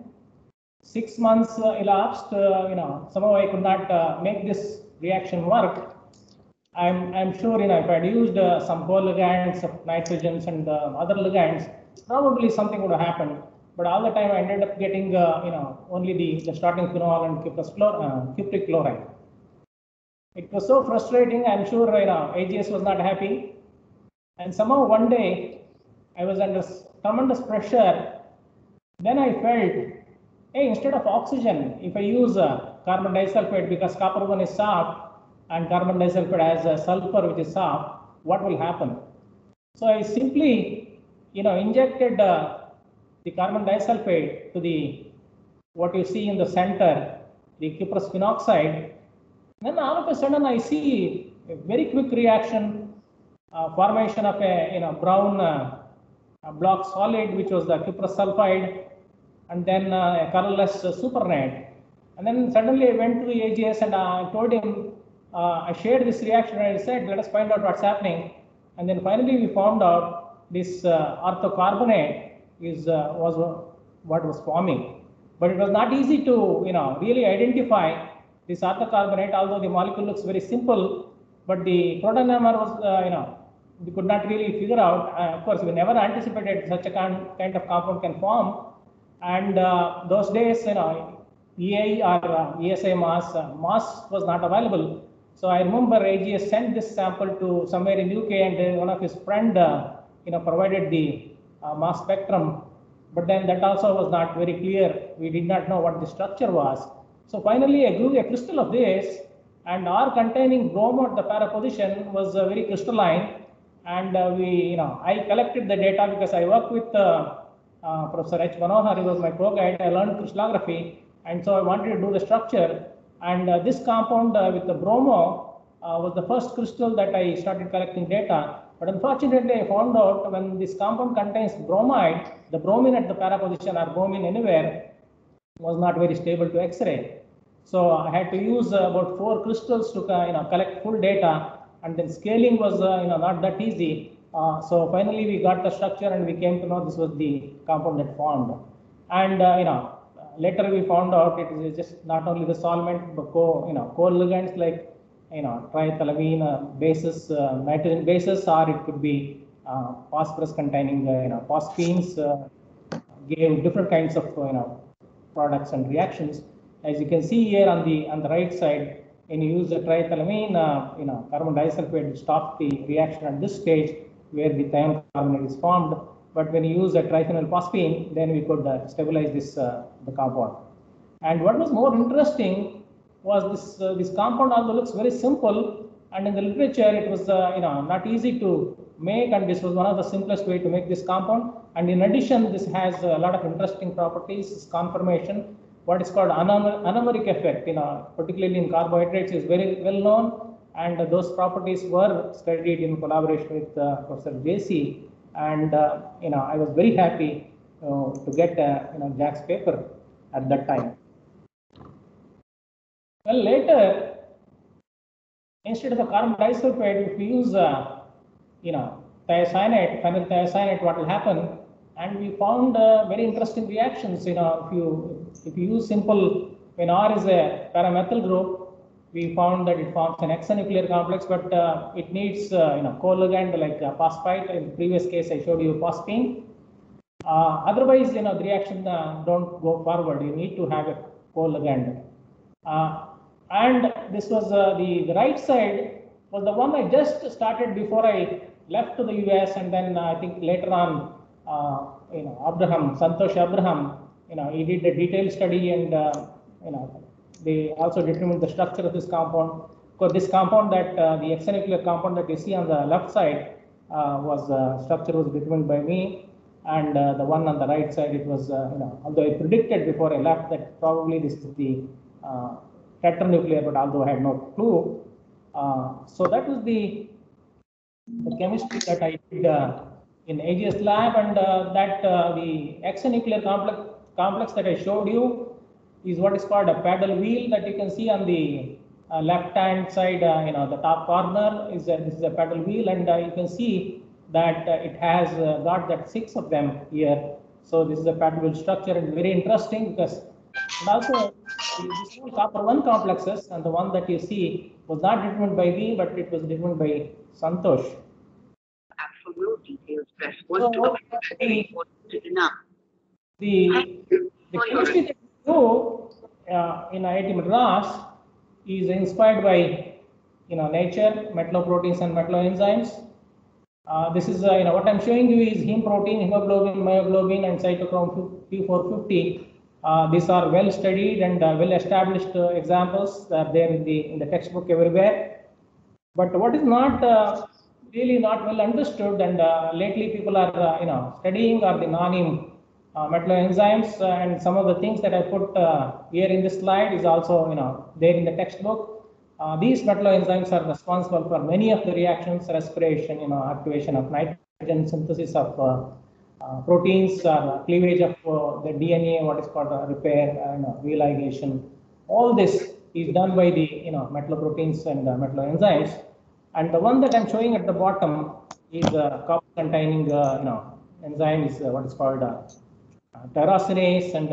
six months uh, elapsed. Uh, you know, somehow I could not make this reaction work. I'm I'm sure you know if I'd used some co-ligands of nitrogens and other ligands, probably something would have happened. But all the time I ended up getting you know only the, the starting phenol and chlor cupric chloride. It was so frustrating. I'm sure you know, AGS was not happy. And somehow one day I was under tremendous pressure. Then I felt, hey, instead of oxygen, if I use uh, carbon disulfide because copper one is soft and carbon disulfide has a sulfur which is soft, what will happen? So I simply, you know, injected uh, the carbon disulfide to the what you see in the center, the cuprous phenoxide, then all of a sudden I see a very quick reaction, uh, formation of a you know brown uh, block solid, which was the cuprous sulfide, and then uh, a colorless supernet. And then suddenly I went to the AGS and I told him, I shared this reaction and I said, let us find out what's happening. And then finally we found out this orthocarbonate is was what was forming. But it was not easy to you know really identify this orthocarbonate, although the molecule looks very simple, but the proton number was, uh, you know, we could not really figure out. Uh, of course, we never anticipated such a kind, kind of compound can form. And uh, those days, you know, EA or uh, ESI mass, uh, mass was not available. So I remember AGS sent this sample to somewhere in UK and one of his friend, uh, you know, provided the mass spectrum. But then that also was not very clear. We did not know what the structure was. So finally, I grew a crystal of this, and R containing bromo at the para position was uh, very crystalline. And uh, we, you know, I collected the data because I worked with uh, Professor H. Manohar, he was my co-guide. I learned crystallography, and so I wanted to do the structure. And this compound with the bromo was the first crystal that I started collecting data. But unfortunately, I found out when this compound contains bromide, the bromine at the para position or bromine anywhere was not very stable to X-ray. So I had to use uh, about four crystals to uh, you know collect full data, and then scaling was uh, you know not that easy. so finally we got the structure, and we came to know this was the compound that formed. And you know later we found out it is just not only the solvent but co you know co-ligands like you know triethylamine uh, bases, uh, nitrogen bases, or it could be uh, phosphorus containing you know phosphines gave different kinds of you know products and reactions. As you can see here on the on the right side, when you use the triethylamine, uh, you know, carbon disulfide to stop the reaction at this stage where the thione carbonate is formed. but when you use a triphenylphosphine, then we could uh, stabilize this uh, the compound. And what was more interesting was this uh, this compound although looks very simple, and in the literature it was uh, you know not easy to make, and this was one of the simplest way to make this compound. And in addition, this has a lot of interesting properties. Conformation, what is called anom- anomeric effect, you know, particularly in carbohydrates, is very well known. And those properties were studied in collaboration with uh, Professor JC. And uh, you know, I was very happy uh, to get uh, you know Jack's paper at that time. Well, later, instead of the carbon disulfide, if we use, uh, you know, thiocyanate, phenyl thiocyanate, what will happen? And we found uh, very interesting reactions. You know, if you if you use simple, when R is a paramethyl group, we found that it forms an hexanuclear complex, but uh, it needs uh, you know co-ligand like uh, phosphite. In the previous case, I showed you phosphine. Uh, otherwise, you know, the reaction uh, don't go forward. You need to have a co-ligand. Uh, and this was uh, the, the right side was the one I just started before I left to the US, and then uh, I think later on, uh, you know, Abraham, Santosh Abraham, you know, he did a detailed study, and uh, you know, they also determined the structure of this compound. Because this compound that uh, the hexanuclear compound that you see on the left side uh, was structure was determined by me, and the one on the right side it was you know although I predicted before I left that probably this is the tetranuclear, but although I had no clue. Uh, so that was the, the chemistry that I did uh, in AGS lab, and uh, that uh, the hexanuclear complex complex that I showed you is what is called a paddle wheel that you can see on the uh, left hand side, uh, you know, the top corner is a, this is a paddle wheel, and you can see that it has got that six of them here. So this is a paddle wheel structure, and very interesting because and also two copper one complexes, and the one that you see was not determined by me, but it was determined by Santosh. Absolute details. Press So, to the, enough. the, the chemistry that we do uh, in IIT Madras is inspired by you know nature, metalloproteins and metalloenzymes. Uh, this is uh, you know what I'm showing you is heme protein, hemoglobin, myoglobin, and cytochrome P450. Uh, these are well studied and uh, well established uh, examples that are there in the in the textbook everywhere. But what is not really not well understood, and lately people are you know studying are the non-heme uh, metalloenzymes, uh, and some of the things that I put uh, here in this slide is also you know there in the textbook. Uh, these metalloenzymes are responsible for many of the reactions, respiration, you know, activation of nitrogen, synthesis of uh, proteins, uh, cleavage of uh, the DNA, what is called uh, repair and religation. All this is done by the you know metalloproteins and uh, metalloenzymes. And the one that I'm showing at the bottom is a copper-containing uh, you know enzyme is what is called tyrosinase and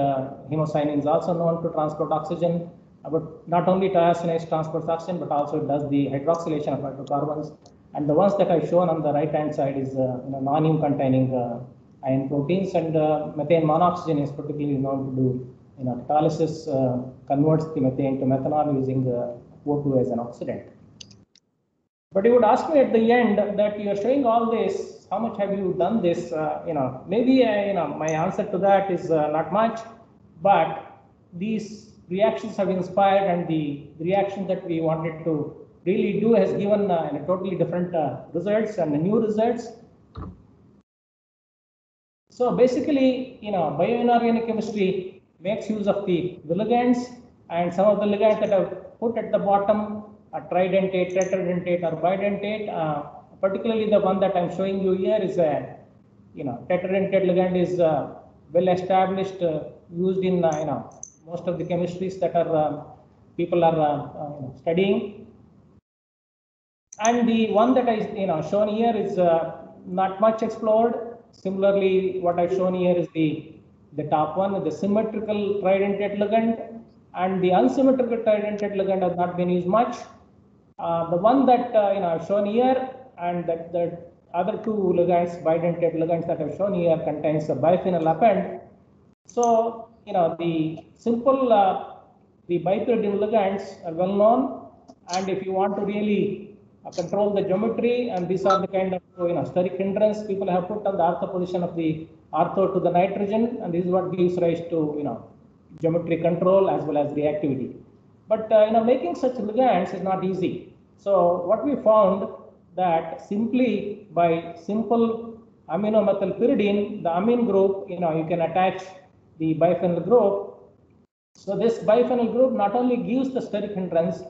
hemocyanin is also known to transport oxygen. But not only tyrosinase transports oxygen, but also it does the hydroxylation of hydrocarbons. And the ones that I've shown on the right-hand side is uh, you know, non-heme containing uh, iron proteins, and uh, methane monooxygenase particularly known to do you know catalysis uh, converts the methane to methanol using uh, O2 as an oxidant. But you would ask me at the end that you are showing all this, how much have you done this? Uh, you know, maybe uh, you know my answer to that is uh, not much, but these reactions have inspired, and the reaction that we wanted to really do has given uh, totally different uh, results and new results. So basically, you know, bioinorganic chemistry makes use of the, the ligands, and some of the ligands that I've put at the bottom are tridentate, tetradentate, or bidentate. Uh, particularly the one that I'm showing you here is a, you know, tetradentate ligand is uh, well established, uh, used in, uh, you know, most of the chemistries that are uh, people are uh, studying. And the one that I, you know, shown here is not much explored. Similarly, what I've shown here is the, the top one, the symmetrical tridentate ligand, and the unsymmetrical tridentate ligand has not been used much. Uh, the one that uh, you know I've shown here, and that the other two ligands, bidentate ligands that I've shown here, contains a biphenyl append. So you know the simple uh, the bipyridine ligands are well known, and if you want to really control the geometry, and these are the kind of you know steric hindrance people have put on the ortho position of the ortho to the nitrogen, and this is what gives rise to you know geometry control as well as reactivity. But uh, you know making such ligands is not easy. So what we found that simply by simple aminomethylpyridine, the amine group, you know, you can attach the biphenyl group. So this biphenyl group not only gives the steric hindrance,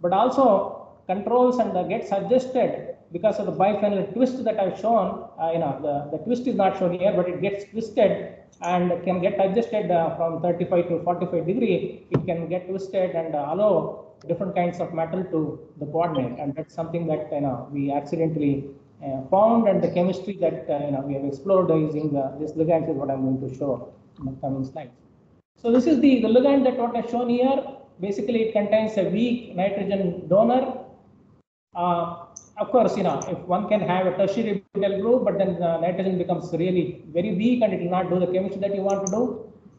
but also controls and uh, gets adjusted because of the biphenyl twist that I've shown. Uh, you know, the, the twist is not shown here, but it gets twisted and can get adjusted uh, from 35 to 45 degree. It can get twisted and uh, allow different kinds of metal to the coordinate, and that's something that you know we accidentally uh, found, and the chemistry that uh, you know we have explored using this ligand is what I'm going to show in the coming slides. So this is the, the ligand that what I've shown here. Basically, it contains a weak nitrogen donor. Uh, of course, you know, if one can have a tertiary butyl group, but then uh, nitrogen becomes really very weak and it will not do the chemistry that you want to do.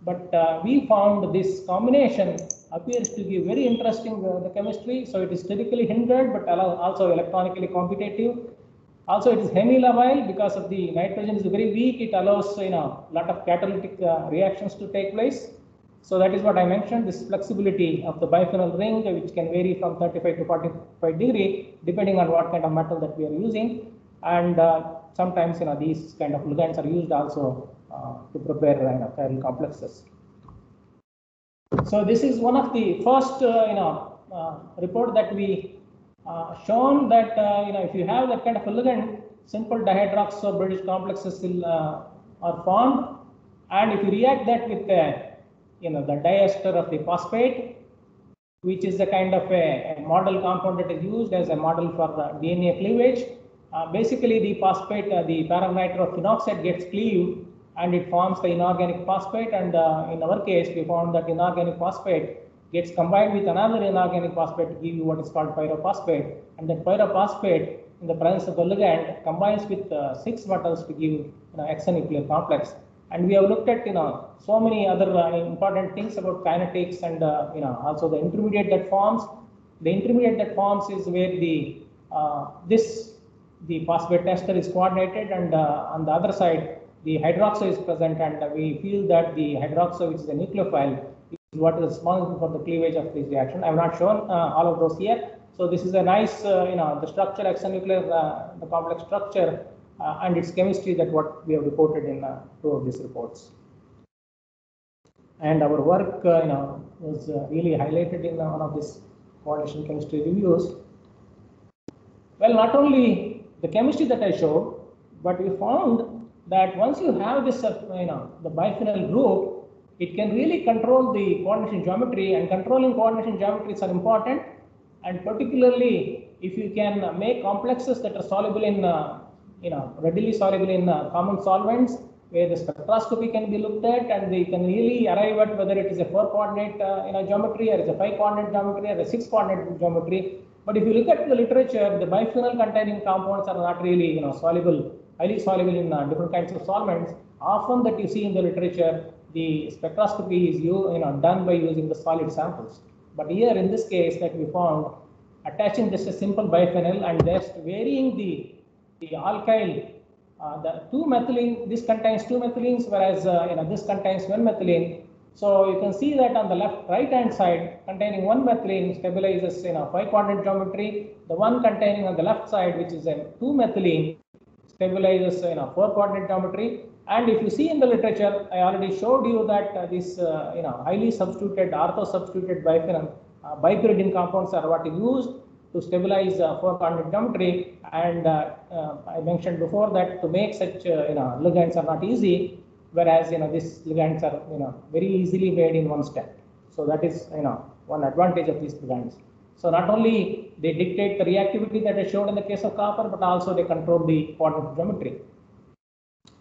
But uh, we found this combination appears to be very interesting, uh, the chemistry. So it is sterically hindered, but also electronically competitive. Also, it is hemilabile because of the nitrogen is very weak. It allows, you know, a lot of catalytic uh, reactions to take place. So that is what I mentioned, this flexibility of the biphenyl ring, which can vary from 35 to 45 degree, depending on what kind of metal that we are using. And uh, sometimes, you know, these kind of ligands are used also uh, to prepare you know, chiral complexes. So this is one of the first, uh, you know, uh, report that we uh, shown that, uh, you know, if you have that kind of a ligand, simple dihydroxo bridged complexes will, are formed. And if you react that with the you know, the diester of the phosphate, which is a kind of a, a, model compound that is used as a model for the DNA cleavage. Uh, basically, the phosphate, uh, the paranitrophenol gets cleaved and it forms the inorganic phosphate. And uh, in our case, we found that inorganic phosphate gets combined with another inorganic phosphate to give you what is called pyrophosphate. And that pyrophosphate, in the presence of the ligand, combines with uh, six metals to give you know, hexanuclear complex. And we have looked at, you know, so many other uh, important things about kinetics and, uh, you know, also the intermediate that forms. The intermediate that forms is where the, uh, this, the phosphate ester is coordinated and uh, on the other side, the hydroxo is present and we feel that the hydroxo, which is a nucleophile, is what is responsible for the cleavage of this reaction. I have not shown uh, all of those here. So this is a nice, uh, you know, the structure, hexanuclear, the complex structure uh, and its chemistry that what we have reported in uh, two of these reports. And our work, uh, you know, was really highlighted in one of these coordination chemistry reviews. Well, not only the chemistry that I showed, but we found that once you have this, you know, the biphenyl group, it can really control the coordination geometry and controlling coordination geometries are important. And particularly if you can make complexes that are soluble in uh, you know, readily soluble in uh, common solvents where the spectroscopy can be looked at and they can really arrive at whether it is a four coordinate uh, you know, geometry or it's a five coordinate geometry or a six coordinate geometry. But if you look at the literature, the biphenyl containing compounds are not really you know, soluble, highly soluble in uh, different kinds of solvents. Often that you see in the literature, the spectroscopy is you, you know, done by using the solid samples. But here in this case that we found, attaching just a simple biphenyl and just varying the the alkyl, uh, the two methylene, this contains two methylenes, whereas uh, you know this contains one methylene. So you can see that on the left right hand side containing one methylene stabilizes in a five coordinate geometry. The one containing on the left side, which is a two methylene, stabilizes in a four coordinate geometry. And if you see in the literature, I already showed you that uh, this uh, you know highly substituted ortho substituted biphenyl uh, bipyridine compounds are what is used to stabilize uh, four coordinate geometry. And uh, uh, I mentioned before that to make such you know ligands are not easy, whereas you know these ligands are you know very easily made in one step. So that is you know one advantage of these ligands. So not only they dictate the reactivity that I showed in the case of copper, but also they control the coordinate geometry.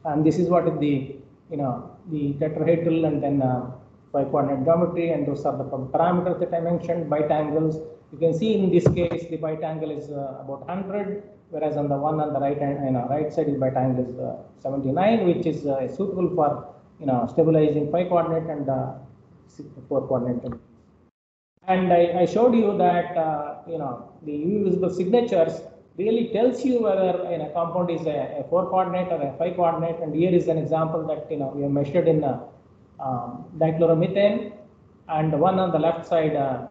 And this is what is the you know the tetrahedral and then uh, coordinate geometry, and those are the parameters that I mentioned, bite angles, you can see in this case, the bite angle is uh, about 100, whereas on the one on the right hand, you know, right side, the bite angle is uh, 79, which is uh, suitable for, you know, stabilizing five coordinate and uh, four coordinate. And I, I, showed you that, uh, you know, the visible signatures really tells you whether you know, compound is a, a four coordinate or a five coordinate. And here is an example that you know we have measured in uh, um, dichloromethane, and one on the left side uh,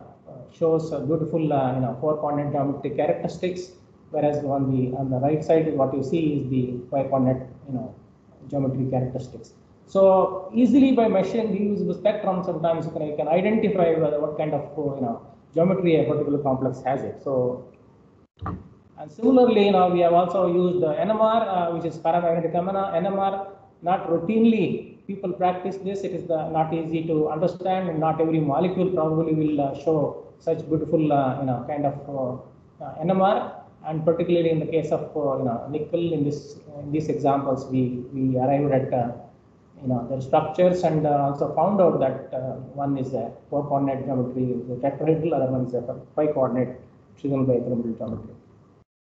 shows a beautiful uh, you know four coordinate geometric characteristics, whereas on the on the right side what you see is the five coordinate you know geometry characteristics. So easily by measuring the usable spectrum, sometimes you can, you can identify whether what kind of you know geometry a particular complex has it. So and similarly, you know, we have also used the NMR, uh, which is paramagnetic NMR. Not routinely people practice this. It is the, not easy to understand, and not every molecule probably will uh, show such beautiful, uh, you know, kind of uh, uh, NMR. And particularly in the case of uh, you know nickel, in this in these examples, we we arrived at you know their structures and also found out that one is a four coordinate geometry, the tetrahedral, other one is a five coordinate trigonal pyramidal geometry.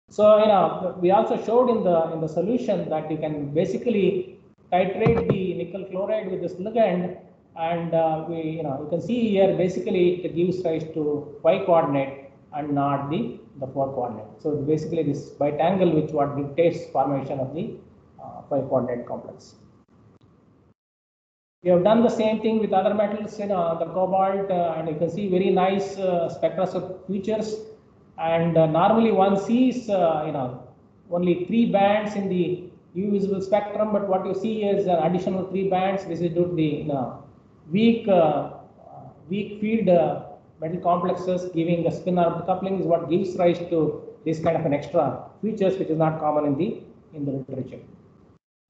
So you know, we also showed in the in the solution that you can basically titrate the nickel chloride with this ligand, and uh, we you know you can see here basically it gives rise to y coordinate and not the the four coordinate. So basically this bite angle which what dictates formation of the uh, five coordinate complex. We have done the same thing with other metals, you know, the cobalt, uh, and you can see very nice uh, spectroscopic features and uh, normally one sees, uh, you know, only three bands in the U visible spectrum, but what you see is an additional three bands. This is due to the weak, uh, weak field metal complexes giving a spin orbital coupling is what gives rise to this kind of an extra features which is not common in the in the literature.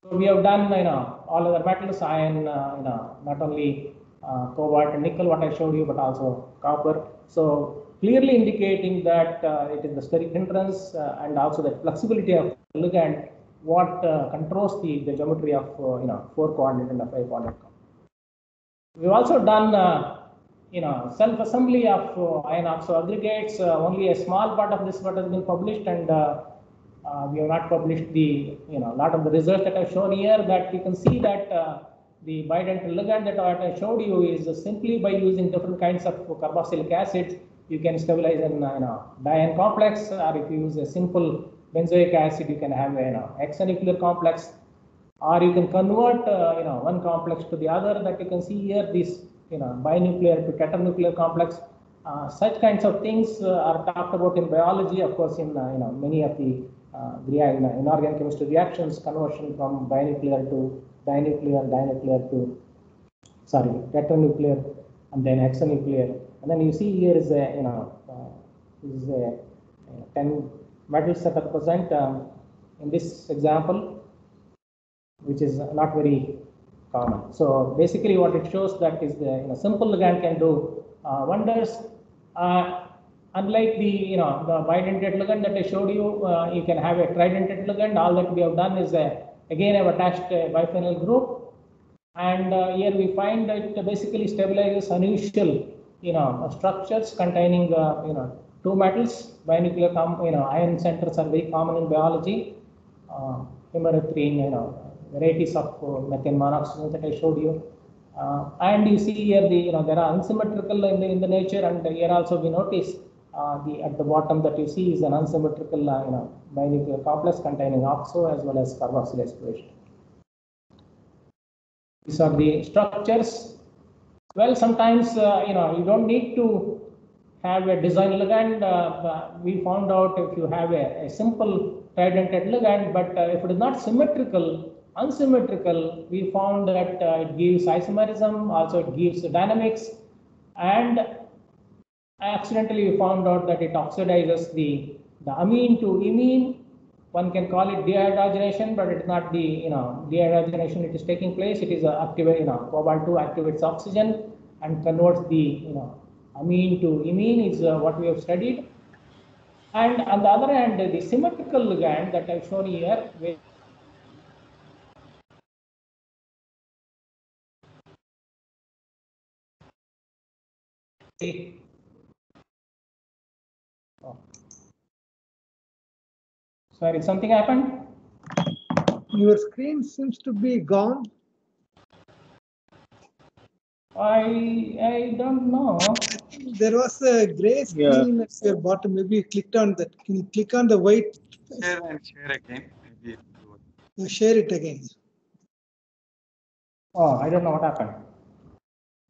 So we have done you know all other metals, iron, uh, you know not only uh, cobalt and nickel what I showed you, but also copper. So clearly indicating that uh, it is the steric hindrance uh, and also the flexibility of the ligand what uh, controls the, the geometry of you know four coordinate and the five coordinate. We've also done you know self assembly of iron oxo aggregates. only a small part of this what has been published and uh, we have not published the, you know, lot of the results that I've shown here that you can see that uh, the bidentate ligand that I showed you is simply by using different kinds of carboxylic acids, you can stabilize an you know, diene complex, or if you use a simple benzoic acid, you can have you know, hexanuclear complex, or you can convert uh, you know one complex to the other. That you can see here, this you know binuclear to tetranuclear complex. Uh, such kinds of things uh, are talked about in biology, of course, in uh, you know many of the uh, inorganic chemistry reactions, conversion from binuclear to dinuclear, dinuclear to sorry tetranuclear, and then hexanuclear and then you see here is a, you know, uh, is a, 10 metals that are present um, in this example, which is not very common. So basically what it shows that is the you know, simple ligand can do uh, wonders. Uh, unlike the you know the bidentate ligand that I showed you, uh, you can have a tridentate ligand. All that we have done is uh, again I've attached a biphenyl group, and uh, here we find that it basically stabilizes unusual you know, structures containing, uh, you know, two metals, binuclear, you know, ion centers are very common in biology. Uh, hemerythrin, you know, varieties of uh, methane monoxide that I showed you. Uh, and you see here the, you know, there are unsymmetrical in the, in the nature and here also we notice uh, the, at the bottom that you see is an unsymmetrical, uh, you know, binuclear complex containing oxo as well as carboxyl aspiration. These are the structures well, sometimes, uh, you know, you don't need to have a design ligand. Uh, we found out if you have a, a simple tridentate ligand, but uh, if it is not symmetrical, unsymmetrical, we found that uh, it gives isomerism, also it gives dynamics, and accidentally we found out that it oxidizes the, the amine to imine one can call it dehydrogenation, but it's not the, you know, dehydrogenation it is taking place. It is a activate, you know, cobalt 2 activates oxygen and converts the, you know, amine to imine is uh, what we have studied. And on the other hand, the symmetrical ligand that I've shown here, which oh. Sorry, something happened? Your screen seems to be gone. I I don't know. There was a gray Yeah. screen at your bottom. Maybe you clicked on that. Can you click on the white? Share and share again. Maybe it will work. You share it again. Oh, I don't know what happened.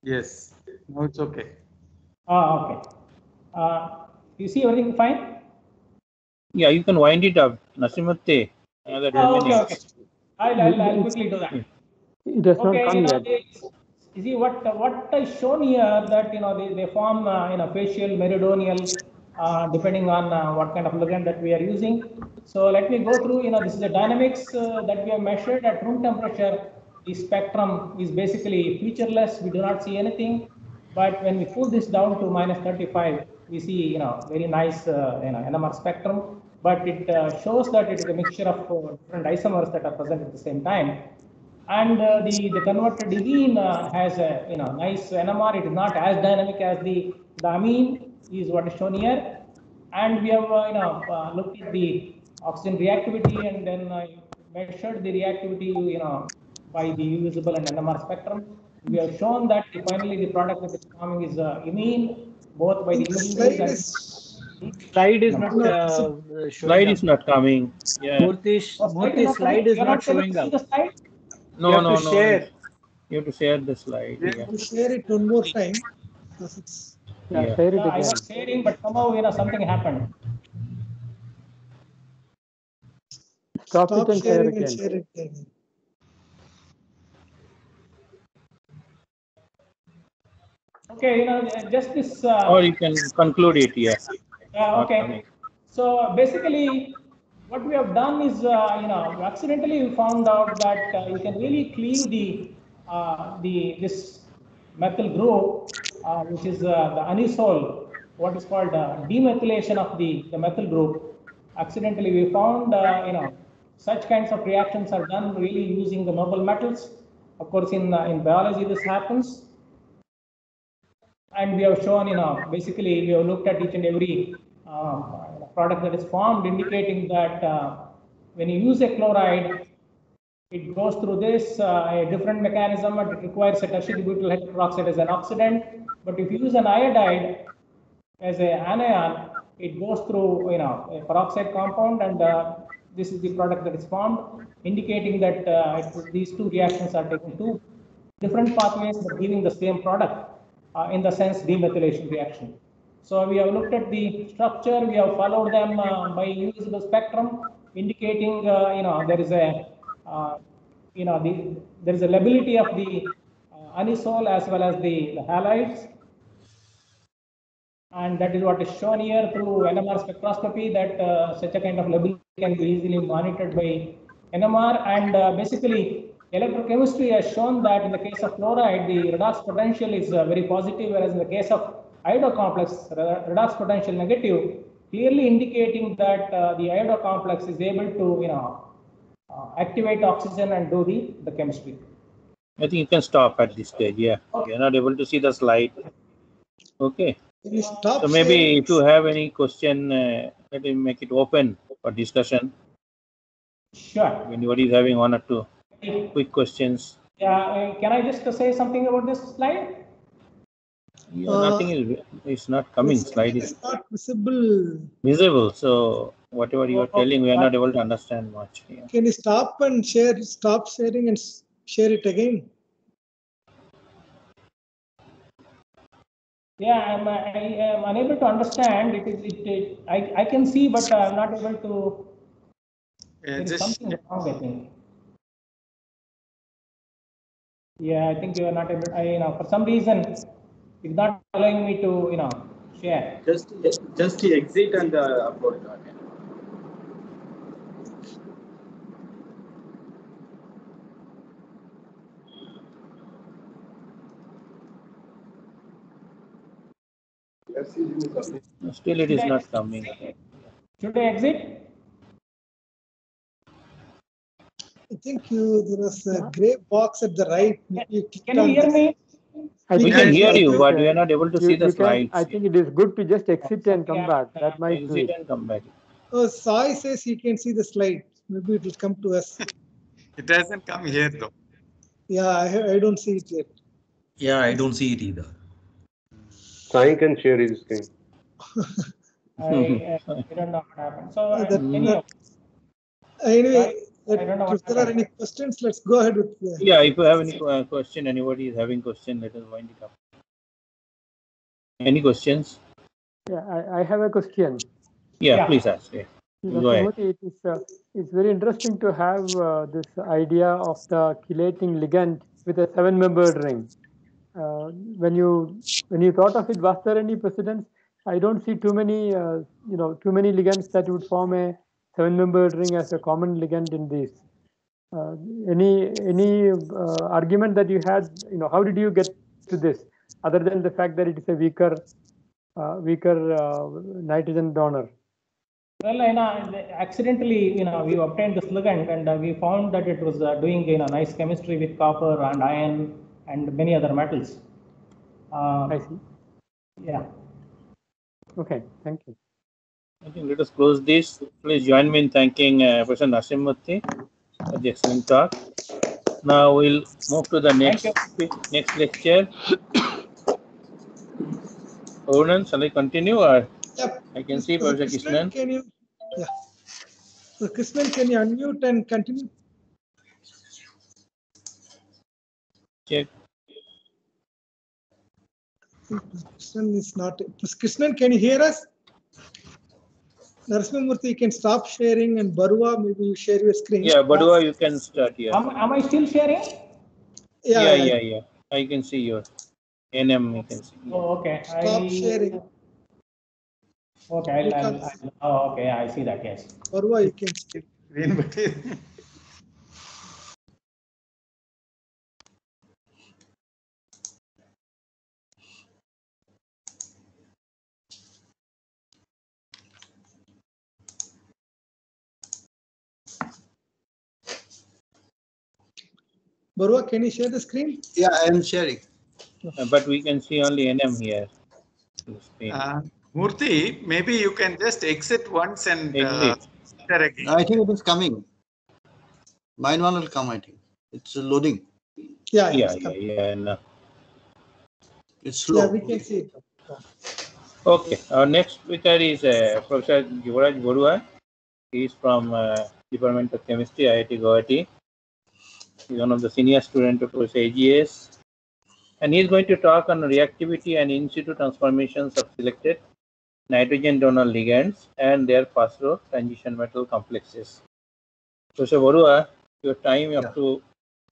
Yes. No, it's okay. Ah, okay. Uh, you see everything fine? Yeah, you can wind it up. Nasimatti. Another Oh, okay, okay. I'll, I'll, I'll quickly do that. It has not come yet. You see what what is shown here that you know they, they form uh, you know facial meridional uh, depending on uh, what kind of ligand that we are using. So let me go through. You know this is the dynamics uh, that we have measured at room temperature. The spectrum is basically featureless. We do not see anything. But when we cool this down to minus 35, we see you know very nice uh, you know NMR spectrum. But it uh, shows that it is a mixture of different isomers that are present at the same time and uh, the the converted diene uh, has a you know nice NMR. It is not as dynamic as the the amine is what is shown here, and we have uh, you know uh, looked at the oxygen reactivity and then uh, measured the reactivity you know by the U visible and NMR spectrum. We have shown that the, finally the product that is coming is uh, imine both by the The imine slide and is Slide is not uh, showing Slide up. is not coming. Yeah. Murthy's, Oh, slide is not slide coming. is You're not showing up. The slide? No, You have no, to no. share. You have to share the slide. You Yeah. to share it one more time. it's- Yeah, Yeah. share it Yeah, I was sharing, but somehow you know something happened. Stop Stop it and share sharing and share it again. Okay, you know, just this. Uh, Or you can conclude it. Yeah. Yeah, Not okay. So basically, what we have done is, uh, you know, accidentally we found out that uh, you can really cleave the uh, the this methyl group, uh, which is uh, the anisole, what is called uh, demethylation of the the methyl group. Accidentally, we found, you know, such kinds of reactions are done really using the noble metals. Of course, in in biology, this happens and we have shown, you know, basically we have looked at each and every product that is formed, indicating that uh, when you use a chloride, it goes through this uh, a different mechanism, and it requires a tertiary butyl hydroxide as an oxidant. But if you use an iodide as an anion, it goes through, you know, a peroxide compound, and uh, this is the product that is formed, indicating that uh, it- these two reactions are taking two different pathways but giving the same product uh, in the sense demethylation reaction. So we have looked at the structure, we have followed them uh, by using the spectrum, indicating, uh, you know, there is a, uh, you know, the, there is a lability of the uh, anisole as well as the, the halides. And that is what is shown here through NMR spectroscopy that uh, such a kind of level can be easily monitored by NMR. And uh, basically, electrochemistry has shown that in the case of fluoride, the redox potential is very positive, whereas in the case of iodo complex, re- redox potential negative, clearly indicating that uh, the iodo complex is able to, you know, uh, activate oxygen and do the, the chemistry. I think you can stop at this stage. Yeah. You're not able to see the slide. Okay. Stop So maybe sharing? if you have any question, uh, let me make it open for discussion. Sure. If anybody is having one or two quick questions. Yeah, uh, can I just say something about this slide? Yeah, Uh, nothing is it's not coming. Slide is is not visible. visible. So whatever you are Oh, telling, we are not able to understand much. Yeah. Can you stop and share, stop sharing and share it again? Yeah, I'm, I am unable to understand. It is, it, it, I, I can see, but I'm not able to. Yeah, just something wrong, I think. Yeah, I think you are not able, I, you know, for some reason, it's not allowing me to, you know, share. Just just the exit and the upload. Okay. Still, it is not coming. Should I exit? I think you, there was a gray box at the right. Maybe you Can you hear that. me? I We can hear you, but uh, we are not able to you- see the you can- slides. I think it is good to just exit and come back. That might do Exit it. and come back. Oh, Sai says he can see the slide. Maybe it will come to us. it hasn't come here though. Yeah, I, I don't see it yet. Yeah, I don't see it either. Sai can share his screen. I, I, I don't know what happened. So uh, that- Anyway, I don't know if there are any questions, let's go ahead with the. Yeah, if you have any uh, question, anybody is having question, let us wind it up. Any questions? Yeah, I, I have a question. Yeah, Yeah. please ask. Yeah. Go ahead. It is, uh, it's very interesting to have uh, this idea of the chelating ligand with a seven-membered ring. Uh, when you when you thought of it, was there any precedence? I don't see too many, uh, you know, too many ligands that would form a seven-membered ring as a common ligand in these. Uh, any any uh, argument that you had, you know, how did you get to this, other than the fact that it is a weaker uh, weaker uh, nitrogen donor? well, you know, accidentally, you know, we obtained this ligand and uh, we found that it was uh, doing, you know, nice chemistry with copper and iron and many other metals. Uh, I see. yeah. Okay, thank you. I think let us close this. Please join me in thanking uh, Professor Nasimurthy for the excellent talk. Now we'll move to the next next lecture. Onan, shall I continue or Yep. I can see Uh, Professor Krishnan, Krishnan? Can you, yeah. So Krishnan, can you unmute and continue? Check. Krishnan is not, Krishnan, can you hear us? Narasimhamurthy, you can stop sharing and Baruah, maybe you share your screen. Yeah, Baruah, you can start here. Am, am I still sharing? Yeah, yeah, yeah. I can see your NM. You can see. Oh, okay. Stop I, sharing. Okay, I'll, I'll, I'll, oh, okay, I see that, yes. Baruah, you can skip. Baruah, can you share the screen? Yeah, I am sharing. Uh, but we can see only NM here. on. Uh, Murthy, maybe you can just exit once and uh, Exit. enter again. I think it is coming. Mine one will come, I think. It's loading. Yeah, yeah, it's yeah, yeah. No. It's Yeah, we can see it. Okay, our next speaker is uh, Professor Yuvraj Baruah. He is from uh, Department of Chemistry, IIT Guwahati. He's one of the senior students of AGS. And he's going to talk on reactivity and in situ transformations of selected nitrogen donor ligands and their phosphor transition metal complexes. Professor Baruah, your time up to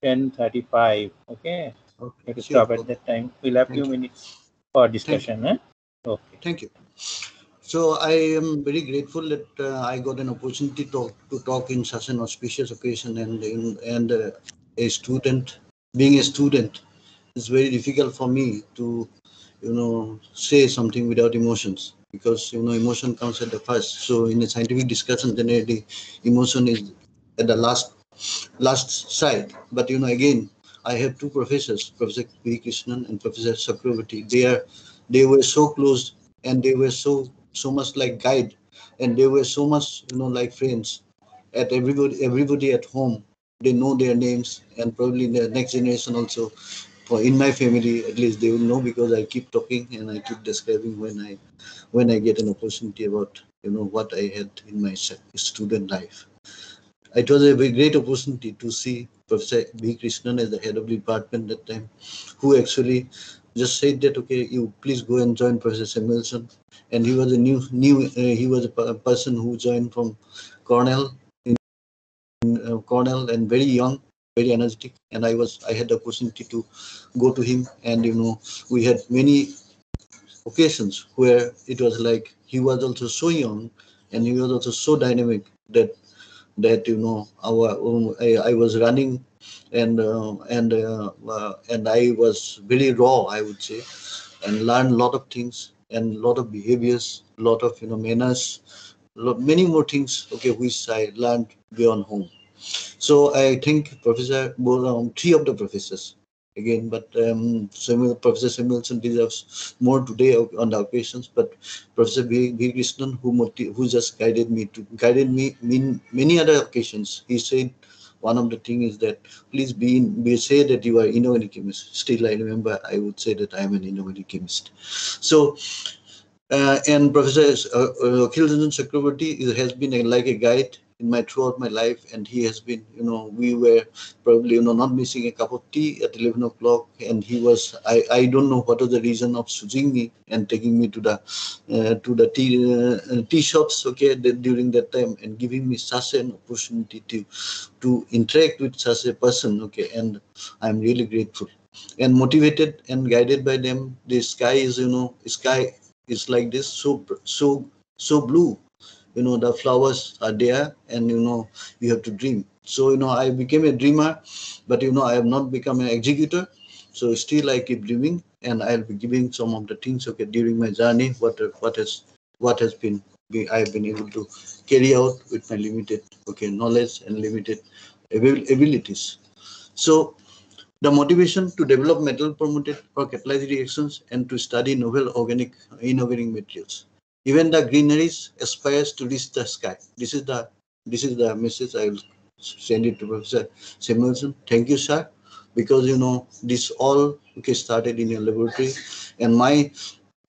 10.35, okay? You have to sure. stop at that time. We'll have few minutes for discussion. Eh? Okay. Thank you. So I am very grateful that uh, I got an opportunity to, to talk in such an auspicious occasion and in, and uh, a student, being a student, it's very difficult for me to, you know, say something without emotions because, you know, emotion comes at the first. So in a scientific discussion, generally emotion is at the last, last side. But, you know, again, I have two professors, Professor V. Krishnan and Professor Chakravarty. They are, they were so close and they were so so much like guide and they were so much you know like friends at everybody everybody at home they know their names and probably the next generation also. For in my family at least they will know because i keep talking and i keep describing when i when i get an opportunity about you know what i had in my student life. It was a great opportunity to see professor v krishnan as the head of the department at that time who actually just said that okay you please go and join professor samuelson. And he was a new new uh, he was a person who joined from cornell cornell and very young very energetic. And i was i had the opportunity to go to him. And you know we had many occasions where it was like he was also so young and he was also so dynamic that that you know our um, I, I was running and uh, and uh, uh, and I was very raw I would say and learned a lot of things and a lot of behaviors a lot of you know manners lot, many more things okay which I learned beyond home so I think Professor um, three of the professors again but um, Samuel, Professor Samuelson deserves more today on the occasions but Professor V. V. Krishnan who who just guided me to guided me in many other occasions he said one of the thing is that please be in, be say that you are inorganic chemist. Still, I remember I would say that I am an inorganic chemist. So, uh, and Professor uh, uh, Chakraborty has been a, like a guide in my throughout my life and he has been you know we were probably you know not missing a cup of tea at 11 o'clock and he was i i don't know what was the reason of choosing me and taking me to the uh, to the tea uh, tea shops okay during that time and giving me such an opportunity to to interact with such a person okay and i'm really grateful. And motivated and guided by them the sky is you know sky is like this so so so blue you know the flowers are there and you know you have to dream. So you know i became a dreamer but you know i have not become an executor. So still i keep dreaming and i'll be giving some of the things okay during my journey what what has what has been i've been able to carry out with my limited okay knowledge and limited abilities. So the motivation to develop metal promoted or catalyzed reactions and to study novel organic inorganic materials even the greeneries aspires to reach the sky. This is the this is the message I will send it to Professor Samuelson. Thank you, sir, because you know this all okay started in your laboratory, and my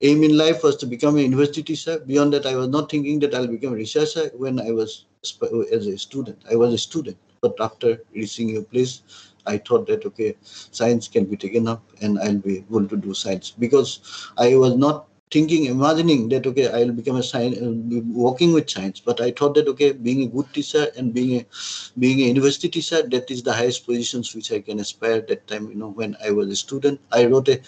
aim in life was to become a university teacher. Beyond that, I was not thinking that I'll become a researcher when I was as a student. I was a student, but after reaching your place, I thought that okay, science can be taken up and I'll be able to do science because I was not thinking, imagining that okay, I'll become a science, uh, working with science. But I thought that okay, being a good teacher and being a being a university teacher, that is the highest positions which I can aspire. That time, you know, when I was a student, I wrote a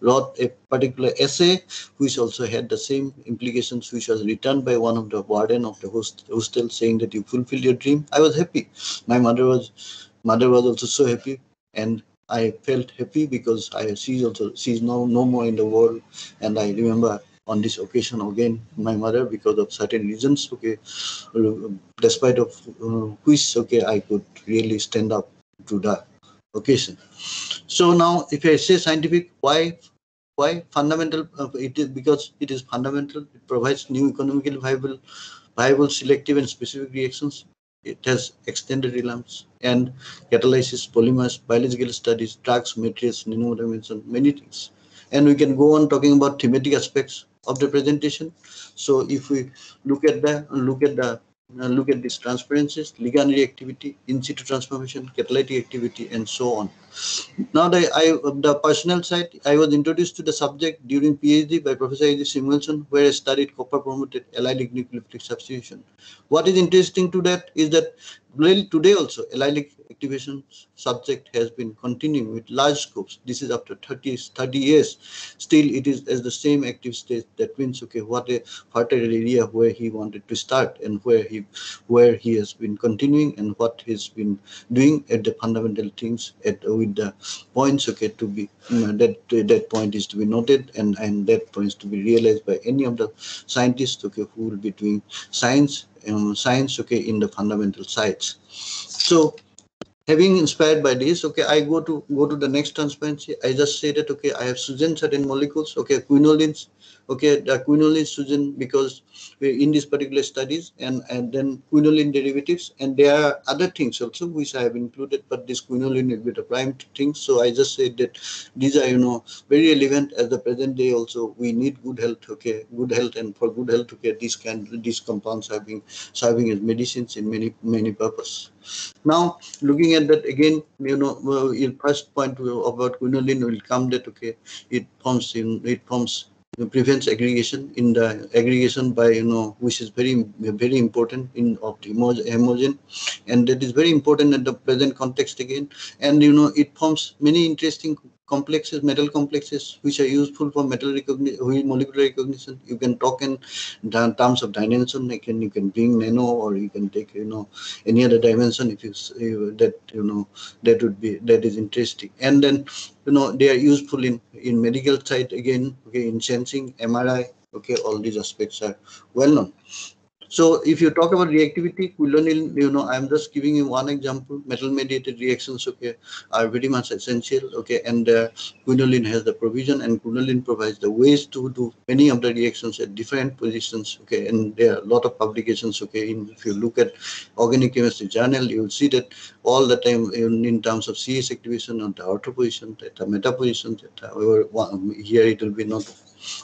wrote a particular essay which also had the same implications which was written by one of the warden of the host, hostel saying that you fulfilled your dream i was happy my mother was mother was also so happy and I felt happy because I she's also she's now no more in the world, and I remember on this occasion again my mother because of certain reasons okay despite of uh, which okay i could really stand up to the occasion. So now if i say scientific why why fundamental uh, it is because it is fundamental it provides new economically viable viable selective and specific reactions it has extended realms and catalysis, polymers, biological studies, drugs, materials, nanodimension, many things. And we can go on talking about thematic aspects of the presentation. So if we look at the and look at the uh, look at these transparencies, ligand reactivity, in situ transformation, catalytic activity, and so on. Now, the, I, the personal side, I was introduced to the subject during PhD by Professor A.G. Samuelson, where I studied copper-promoted allylic nucleophilic substitution. What is interesting to that is that really today also allylic activation subject has been continuing with large scopes. This is after 30, 30 years. Still, it is as the same active state. That means, okay, what a fertile area where he wanted to start and where he where he has been continuing and what he's been doing at the fundamental things at with the points okay to be that that point is to be noted and and that points to be realized by any of the scientists okay who will be doing science um, science okay in the fundamental sites so having inspired by this okay i go to go to the next transparency. I just say that okay i have chosen certain molecules okay quinolines okay the quinoline chosen because in these particular studies and and then quinoline derivatives and there are other things also which i have included but this quinoline will be the prime thing so i just said that these are you know very relevant at the present day also. We need good health okay good health and for good health okay these kind these compounds are being serving as medicines in many many purpose. Now looking at that again you know uh, first point about quinoline will come that okay it forms in it forms prevents aggregation in the aggregation by you know which is very very important in of the hemogen. And that is very important at the present context again. And you know it forms many interesting complexes, metal complexes, which are useful for metal recognition, molecular recognition. You can talk in terms of dimension. You can you can bring nano, or you can take you know any other dimension if you, that you know that would be that is interesting. And then you know they are useful in in medical side again. Okay, in sensing, MRI. Okay, all these aspects are well known. So if you talk about reactivity, quinoline, you know, I'm just giving you one example. Metal-mediated reactions, okay, are very much essential, okay, and uh, has the provision, and quinoline provides the ways to do many of the reactions at different positions, okay, and there are a lot of publications, okay. In, if you look at organic chemistry journal, you'll see that all the time in, in terms of CH activation on the ortho position, the meta position, here it will be not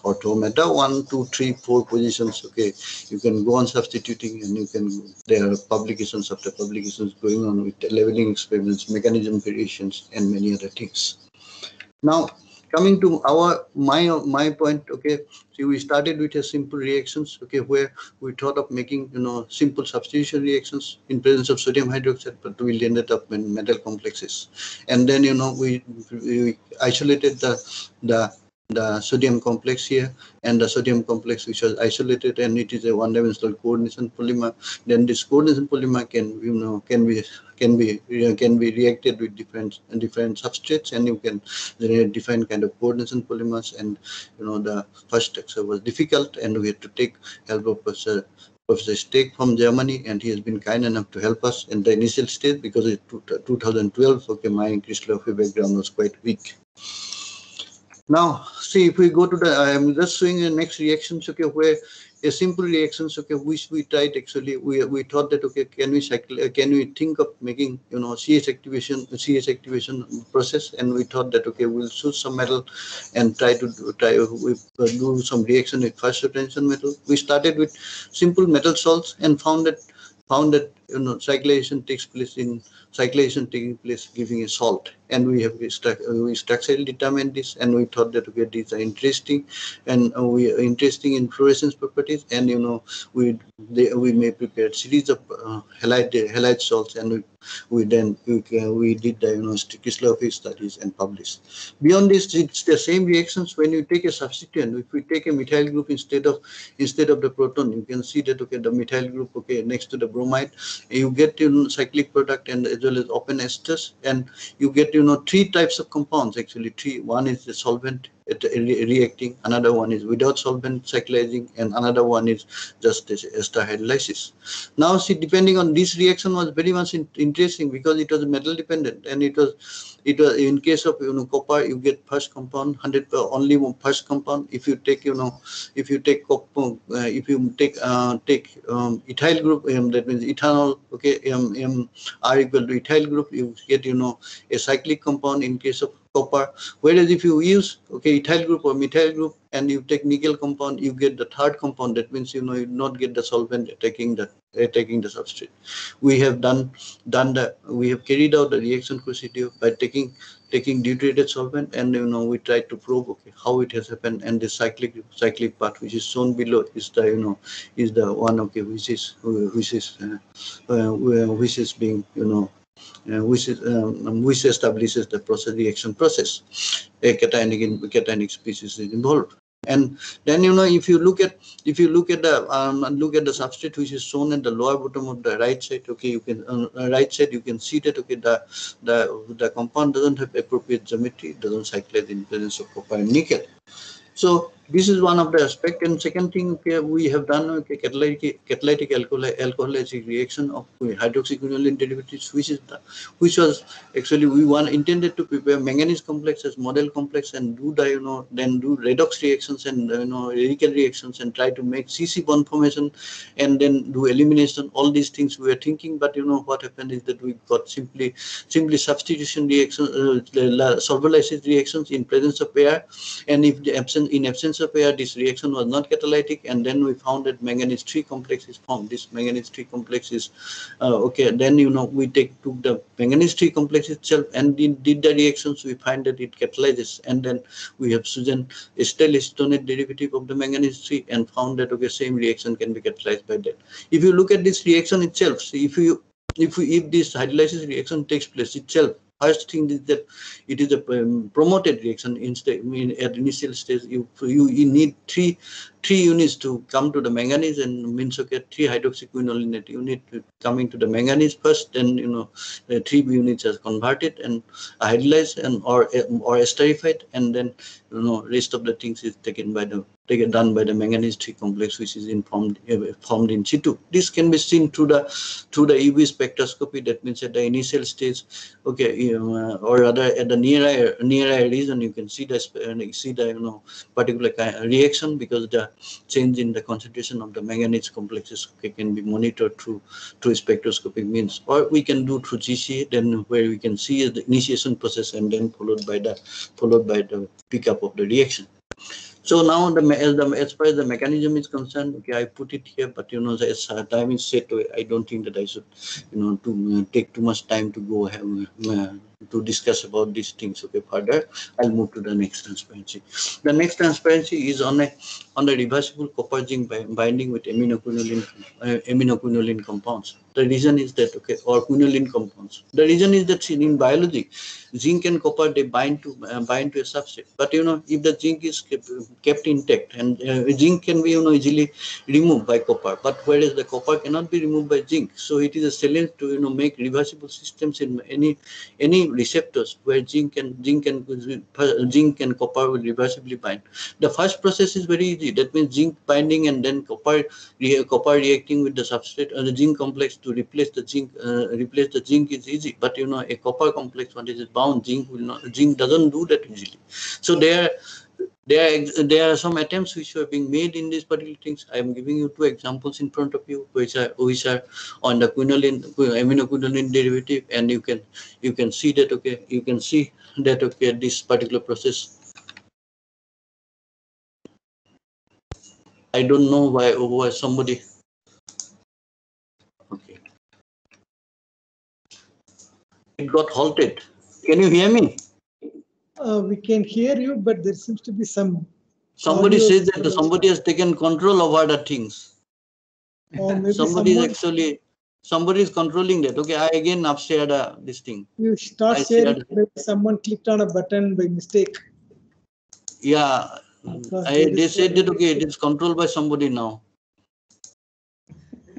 ortho meta one two three four positions okay you can go on substituting and you can there are publications after publications going on with leveling experiments mechanism variations and many other things. Now coming to our my my point okay so we started with a simple reactions okay where we thought of making you know simple substitution reactions in presence of sodium hydroxide but we ended up in metal complexes. And then you know we, we isolated the the the sodium complex here and the sodium complex which was isolated and it is a one-dimensional coordination polymer then this coordination polymer can you know can be can be can be reacted with different different substrates and you can generate different kind of coordination polymers and you know the first structure was difficult and we had to take help of Professor Professor Steck from Germany, and he has been kind enough to help us in the initial stage because in 2012, okay, my crystallography background was quite weak. Now, see if we go to the, I am just showing the next reactions, okay, where a simple reactions, okay, which we tried actually, we we thought that, okay, can we cycle, uh, can we think of making, you know, CH activation, CH activation process, and we thought that, okay, we'll choose some metal and try to do, try we uh, do some reaction with first retention metal. We started with simple metal salts and found that found that you know cyclization takes place in cyclization taking place giving a salt. And we have we structurally determined this and we thought that okay these are interesting and uh, we are interesting in fluorescence properties and you know we they, we may prepare series of uh, halide halide salts and we, we then we, we did know crystallography studies and published. Beyond this it's the same reactions when you take a substituent. If we take a methyl group instead of instead of the proton you can see that okay the methyl group okay next to the bromide you get you know, cyclic product and as well as open esters and you get you know three types of compounds actually. Three one is the solvent re reacting another one is without solvent cyclizing and another one is just ester hydrolysis. Now see depending on this reaction was very much in, interesting because it was metal dependent and it was it was in case of you know copper you get first compound 100 uh, only first compound. If you take you know if you take copper uh, if you take uh, take um, ethyl group um, that means ethanol okay um, um, r equal to ethyl group you get you know a cyclic compound in case of copper. Whereas if you use okay ethyl group or methyl group and you take nickel compound, you get the third compound. That means you know you not get the solvent attacking the attacking the substrate. We have done done the we have carried out the reaction procedure by taking taking deuterated solvent and you know we try to probe okay how it has happened and the cyclic cyclic part which is shown below is the you know is the one okay which is which is uh, uh, which is being you know uh, which, is, um, which establishes the process reaction process. A cationic, in, cationic species is involved. And then you know if you look at if you look at the um, look at the substrate which is shown at the lower bottom of the right side, okay, you can right side you can see that okay the the the compound doesn't have appropriate geometry, doesn't cyclize in presence of copper and nickel. So this is one of the aspect. And second thing we have done okay, catalytic, catalytic alcoholic reaction of hydroxyquinoline derivatives, which is the, which was actually we want intended to prepare manganese complex as model complex and do the you know then do redox reactions and you know radical reactions and try to make CC bond formation and then do elimination. All these things we are thinking, but you know what happened is that we got simply simply substitution reactions, uh, solvolysis reactions in presence of air, and if the absence in absence of air, this reaction was not catalytic, and then we found that manganese 3 complex is formed. This manganese 3 complex is uh, okay. Then you know we take took the manganese 3 complex itself and did, did the reactions. We find that it catalyzes, and then we have Susan Estelle istonate derivative of the manganese 3 and found that okay same reaction can be catalyzed by that. If you look at this reaction itself, see if you if we, if this hydrolysis reaction takes place itself first thing is that it is a um, promoted reaction. Instead in, at initial stage you, you you need three three units to come to the manganese and means okay three hydroxyquinolinate unit coming to the manganese first then you know the three units are converted and hydrolyzed and or or esterified and then you know rest of the things is taken by the taken done by the manganese 3 complex which is informed uh, formed in situ. This can be seen through the through the uv spectroscopy. That means at the initial stage okay you know, uh, or rather at the near near region you can see the uh, see the you know particular kind of reaction because the change in the concentration of the manganese complexes can be monitored through through spectroscopic means. Or we can do through GCA then where we can see the initiation process and then followed by the followed by the pickup of the reaction. So now the as, the as far as the mechanism is concerned, okay, I put it here, but you know, as time is set, I don't think that I should, you know, to uh, take too much time to go have, uh, to discuss about these things. Okay, further, I'll move to the next transparency. The next transparency is on a on the reversible copper zinc binding with aminoquinoline uh, aminoquinoline compounds. The reason is that okay, or quinoline compounds. The reason is that in biology, zinc and copper they bind to uh, bind to a substrate. But you know, if the zinc is kept, kept intact and uh, zinc can be you know easily removed by copper, but whereas the copper cannot be removed by zinc, so it is a challenge to you know make reversible systems in any any receptors where zinc and zinc and zinc and copper will reversibly bind. The first process is very easy. That means zinc binding and then copper copper reacting with the substrate or uh, the zinc complex to replace the zinc uh, replace the zinc is easy. But you know a copper complex when it is bound, zinc will not zinc doesn't do that easily. So there there are, there are some attempts which are being made in these particular things. I am giving you two examples in front of you, which are which are on the quinoline aminoquinoline derivative, and you can you can see that okay, you can see that okay, this particular process. I don't know why why somebody. Okay, it got halted. Can you hear me? Uh, we can hear you, but there seems to be some. Somebody says that somebody has taken control over the things. somebody someone, is actually somebody is controlling that. Okay, I again upstairs uh, this thing. You start sharing. Maybe someone clicked on a button by mistake. Yeah, I, they said that okay, it is controlled by somebody now.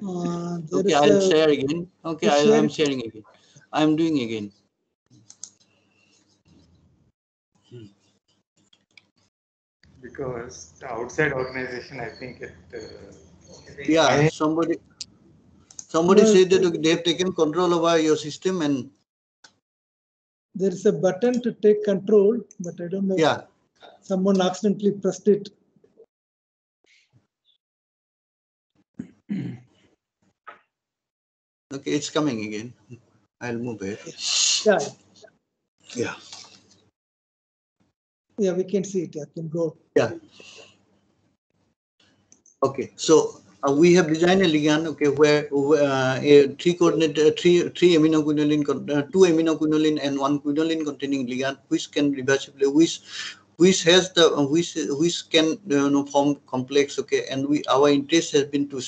Uh, okay, I'll a, share again. Okay, I am sharing again. I am doing again. Because outside organization, I think it. Uh, yeah, somebody somebody said that they have taken control over your system and. There is a button to take control, but I don't know. Yeah. Someone accidentally pressed it. Okay, it's coming again. I'll move it. Yeah. Yeah. Yeah, we can see it. I can go. Yeah. Okay, so uh, we have designed a ligand, okay, where uh, a three coordinate, uh, three three aminoquinoline, uh, two aminoquinoline and one quinoline containing ligand, which can reversibly, which which has the which which can you know form complex, okay, and we our interest has been to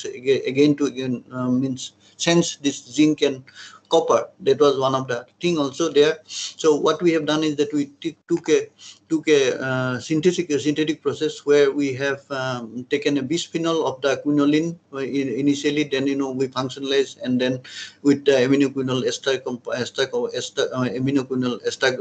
again to again uh, means sense this zinc and copper. That was one of the thing also there. So what we have done is that we took a took a uh, synthetic a synthetic process where we have um, taken a bisphenol of the quinoline uh, initially, then you know we functionalize and then with the aminoquinol ester ester, ester uh, aminoquinol ester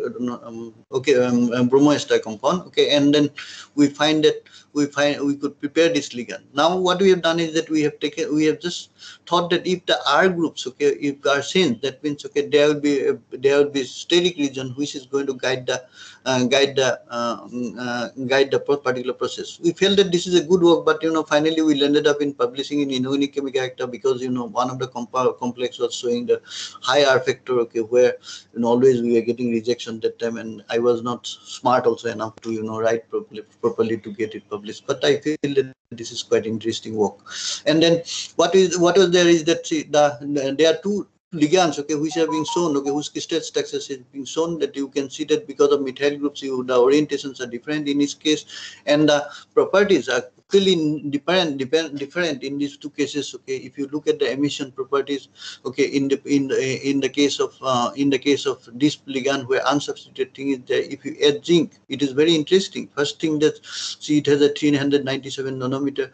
um, okay um, um, bromoester compound okay and then we find that we find we could prepare this ligand. Now what we have done is that we have taken we have just thought that if the R groups okay if are changed that means okay there will be a, there will be steric region which is going to guide the uh, guide the uh, uh, guide the particular process. We felt that this is a good work, but you know, finally we ended up in publishing in Inorganica Chimica Acta because you know one of the comp complex was showing the high R factor, okay, where you know always we were getting rejection that time, and I was not smart also enough to you know write properly properly to get it published. But I feel that this is quite interesting work. And then what is what was there is that the there are two ligands, okay, which are being shown, okay, whose crystal structures is being shown that you can see that because of methyl groups, you, the orientations are different in each case, and the properties are clearly different, different, different in these two cases. Okay, if you look at the emission properties, okay, in the in the in the case of uh, in the case of this ligand where unsubstituted thing is there, if you add zinc, it is very interesting. First thing that see it has a 397 nanometer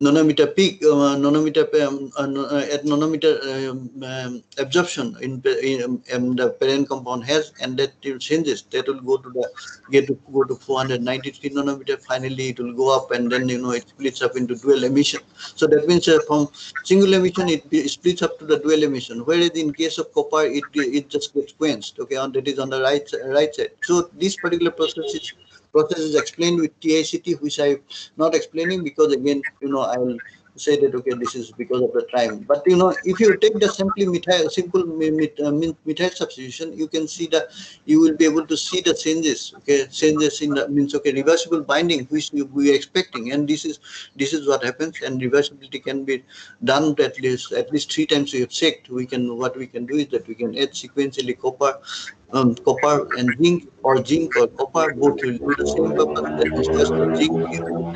nanometer peak, uh, nanometer um, uh, at nanometer um, um, absorption in, in um, the parent compound has, and that changes. That will go to the get to go to 493 nanometer. Finally, it will go up, and then you know it splits up into dual emission. So that means uh, from single emission it, it splits up to the dual emission. Whereas in case of copper, it it just gets quenched. Okay, and that is on the right right side. So this particular process is process is explained with TICT, which I'm not explaining because again, you know, I will say that okay, this is because of the time. But you know, if you take the simply methyl, simple uh, methyl substitution, you can see that you will be able to see the changes. Okay, changes in the means okay reversible binding, which we are expecting, and this is this is what happens. And reversibility can be done at least at least three times we have checked. We can what we can do is that we can add sequentially copper um, copper and zinc or zinc or copper both will do the same purpose that is just zinc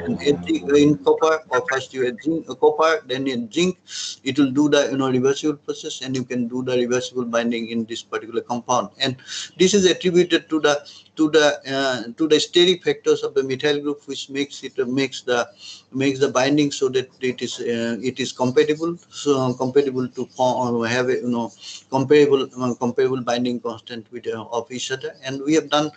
and zinc in copper or first you add zinc uh, copper then in zinc. It will do the you know reversible process and you can do the reversible binding in this particular compound. And this is attributed to the to the uh, to the steric factors of the methyl group which makes it uh, makes the makes the binding so that it is uh, it is compatible so compatible to have a you know comparable comparable binding constant with of each other. And we have done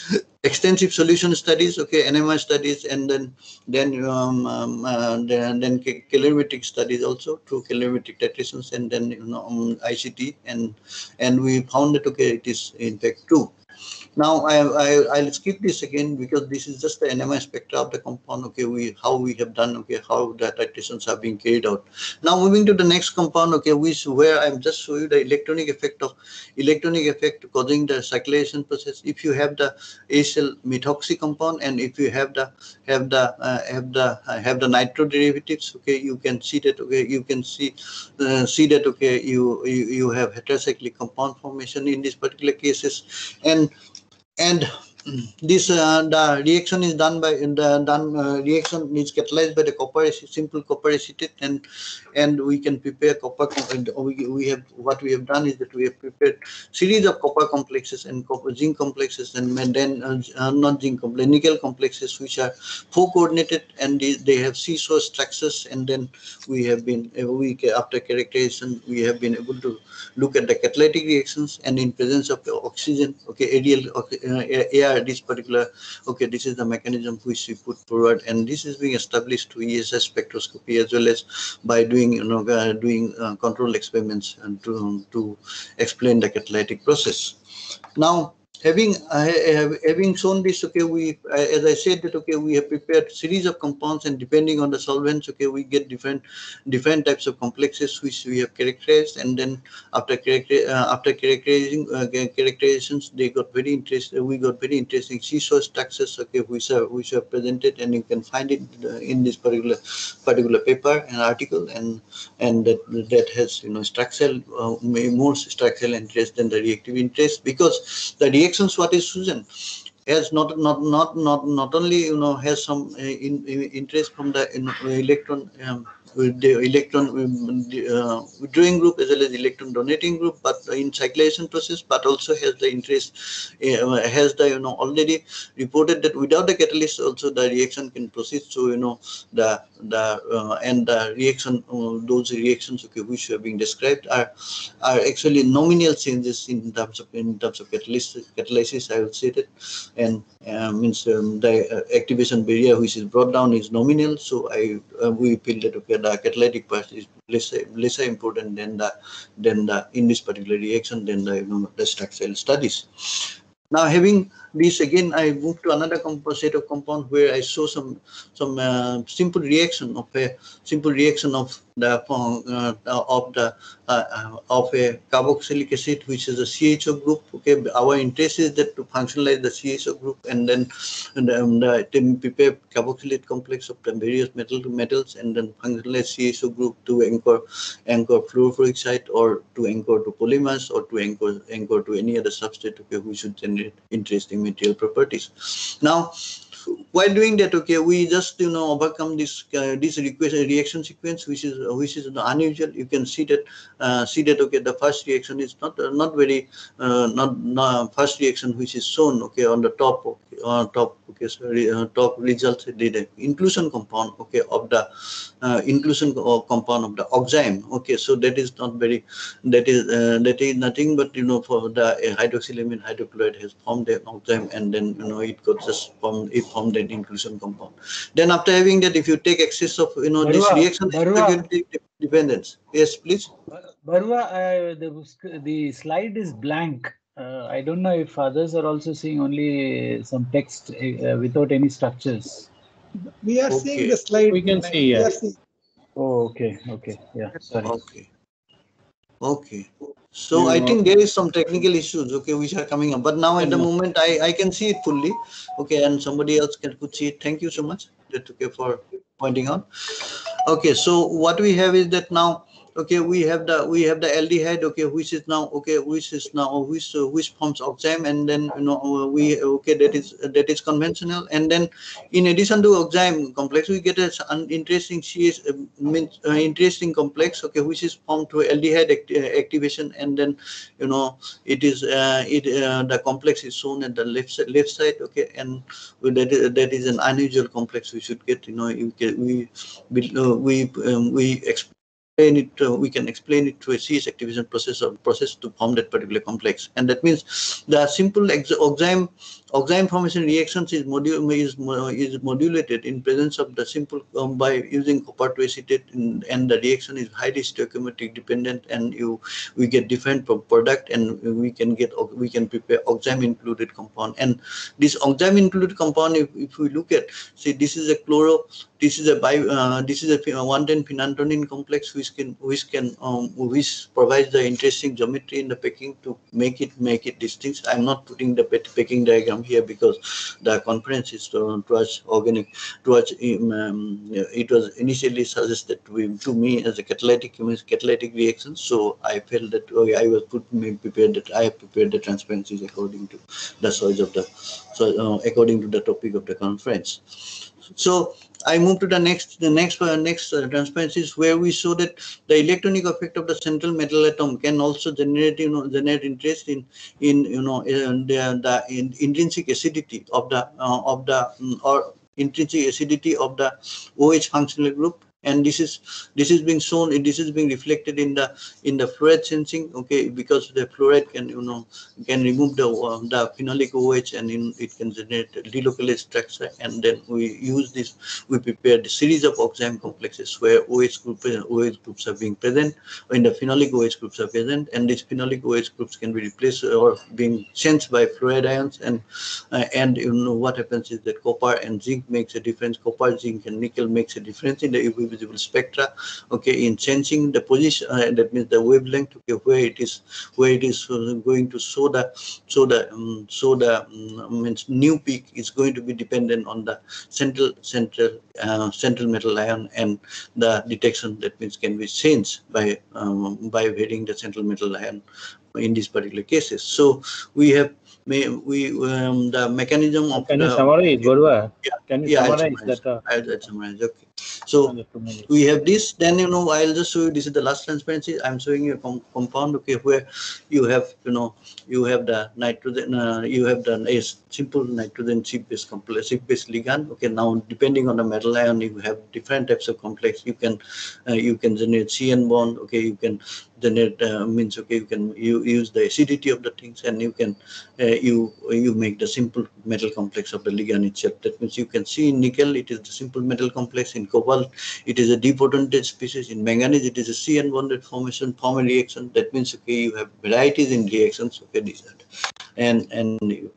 extensive solution studies okay NMR studies and then then um, um, uh, then, then calorimetric studies also through calorimetric titrations and then you know um, ICT and and we found that okay it is in fact true now I, I will skip this again because this is just the NMR spectra of the compound. Okay, we how we have done. Okay, how the titrations have been carried out. Now moving to the next compound. Okay, which where I'm just showing you the electronic effect of electronic effect causing the cyclization process. If you have the acyl methoxy compound and if you have the have the uh, have the uh, have the nitro derivatives. Okay, you can see that. Okay, you can see uh, see that. Okay, you, you you have heterocyclic compound formation in these particular cases and and this uh, the reaction is done by the done uh, reaction is catalyzed by the copper simple copper acetate and and we can prepare copper we, we have what we have done is that we have prepared series of copper complexes and copper zinc complexes and then uh, uh, not zinc complex nickel complexes which are four coordinated and they, they have seesaw structures and then we have been a week after characterization we have been able to look at the catalytic reactions and in presence of oxygen okay ADL uh, air this particular, okay, this is the mechanism which we put forward, and this is being established through ESR spectroscopy as well as by doing, you know, uh, doing uh, control experiments and to, to explain the catalytic process. Now, having uh, having shown this okay we uh, as i said that okay we have prepared series of compounds and depending on the solvents okay we get different different types of complexes which we have characterized and then after character uh, after characterizing uh, characterizations they got very interesting we got very interesting seesaw structures okay which are which are presented and you can find it uh, in this particular particular paper and article and and that that has you know structural more structural interest than the reactive interest because the reaction reactions what is Susan has not not not not not only you know has some uh, in, in interest from the you know, electron um, the electron uh, withdrawing group as well as electron donating group, but in cyclization process, but also has the interest, uh, has the, you know, already reported that without the catalyst also the reaction can proceed. So, you know, the, the, uh, and the reaction, uh, those reactions, okay, which are being described are, are actually nominal changes in terms of, in terms of catalyst, catalysis, I would say that, and uh, means um, the uh, activation barrier which is brought down is nominal. So I, we feel that, okay, the catalytic part is less lesser important than the than the in this particular reaction than the you know the structural studies. Now having this again, I moved to another set of compound where I saw some some uh, simple reaction of a simple reaction of the uh, of the uh, uh, of a carboxylic acid, which is a CHO group. Okay, our interest is that to functionalize the CHO group and then and, um, the, prepare carboxylate complex of the various metal metals and then functionalize CHO group to anchor anchor fluorophoric site or to anchor to polymers or to anchor anchor to any other substrate. Okay, we should generate interesting material properties. Now, while doing that, okay, we just you know overcome this uh, this request reaction sequence, which is uh, which is unusual. You can see that uh, see that okay, the first reaction is not uh, not very uh, not, not first reaction which is shown okay on the top okay, on top okay sorry uh, top results the inclusion compound okay of the inclusion compound of the oxime okay so that is not very that is that is nothing but you know for the hydroxylamine hydrochloride has formed the oxime and then you know it got just formed it formed that inclusion compound. Then after having that, if you take excess of, you know, this reaction, dependence. Yes, please. Baruah, uh, the, the slide is blank. Uh, I don't know if others are also seeing only some text uh, without any structures. We are okay. seeing the slide. We can see, yes. Oh, okay, okay, yeah, sorry. Okay. Okay. So I think there is some technical issues, okay, which are coming up. But now at the mm-hmm. moment, I, I can see it fully, okay, and somebody else can could see it. Thank you so much, okay, for pointing out. Okay, so what we have is that now okay we have the we have the aldehyde okay which is now okay which is now which uh, which forms oxime and then you know uh, we okay that is that is conventional. And then in addition to oxime complex we get an interesting CS, uh, means, uh, interesting complex okay which is formed through aldehyde act uh, activation. And then you know it is uh, it the complex is shown at the left side left side okay and that is, that is an unusual complex we should get you know you get, we we we um, we it, uh, we can explain it to a CS activation process or process to form that particular complex. And that means the simple oxime Oxime formation reactions is, modu is, is modulated in presence of the simple um, by using copper to acetate in, and the reaction is highly stoichiometric dependent and you we get different product and we can get we can prepare oxime included compound. And this oxime included compound if, if we look at see this is a chloro this is a bi uh, this is a 110 phenanthroline complex which can which can um, which provides the interesting geometry in the packing to make it make it distinct. I'm not putting the packing diagram here because the conference is towards organic, towards um, it was initially suggested to, to me as a catalytic catalytic reaction. So I felt that okay, I was put me prepared that I prepared the transparencies according to the size of the so uh, according to the topic of the conference. So I move to the next, the next, uh, next uh, transparencies where we show that the electronic effect of the central metal atom can also generate, you know, generate interest in, in you know, in the, the in intrinsic acidity of the uh, of the um, or intrinsic acidity of the OH functional group and this is this is being shown this is being reflected in the in the fluoride sensing okay? Because the fluoride can you know can remove the uh, the phenolic OH and in, it can generate delocalized structure. And then we use this we prepare the series of oxime complexes where OH group OH groups are being present when the phenolic OH groups are present. And these phenolic OH groups can be replaced or being sensed by fluoride ions. And uh, and you know what happens is that copper and zinc makes a difference. Copper zinc and nickel makes a difference in the visible spectra okay in changing the position uh, that means the wavelength okay where it is where it is uh, going to show the show the um, show the um, means new peak is going to be dependent on the central central uh, central metal ion and the detection that means can be changed by um, by varying the central metal ion in these particular cases. So we have may we um, the mechanism of can the, you summarize Baruah? yeah can you yeah, summarize I'll summarize, that uh, I'll, I'll summarize okay so we have this, then, you know, I'll just show you, this is the last transparency. I'm showing you a com compound, okay, where you have, you know, you have the nitrogen, uh, you have the a simple nitrogen Schiff-based complex, Schiff-based ligand. Okay, now depending on the metal ion, you have different types of complex. You can, uh, you can generate CN bond, okay, you can generate, uh, means, okay, you can you use the acidity of the things and you can, uh, you, you make the simple metal complex of the ligand itself. That means you can see in nickel, it is the simple metal complex. In cobalt, it is a deprotonated species. In manganese, it is a C-bonded formation, form a reaction. That means, okay, you have varieties in reactions. Okay, these are. And and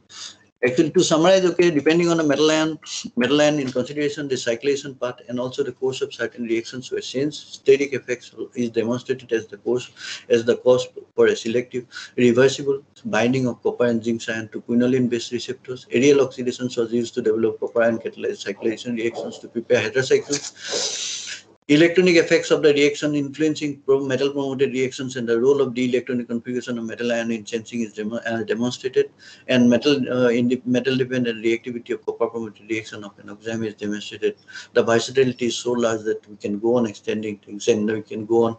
actually to summarize, okay, depending on the metal ion, metal ion in consideration, the cyclation part and also the course of certain reactions were changed. Steric effects is demonstrated as the course as the cause for a selective reversible binding of copper and zinc ion to quinoline based receptors. Aerial oxidations was used to develop copper ion catalyzed cyclation reactions to prepare heterocycles. Electronic effects of the reaction influencing metal promoted reactions and the role of the electronic configuration of metal ion in sensing is demo, uh, demonstrated and metal uh, in the metal dependent reactivity of copper promoted reaction of an enzyme is demonstrated. The versatility is so large that we can go on extending things and we can go on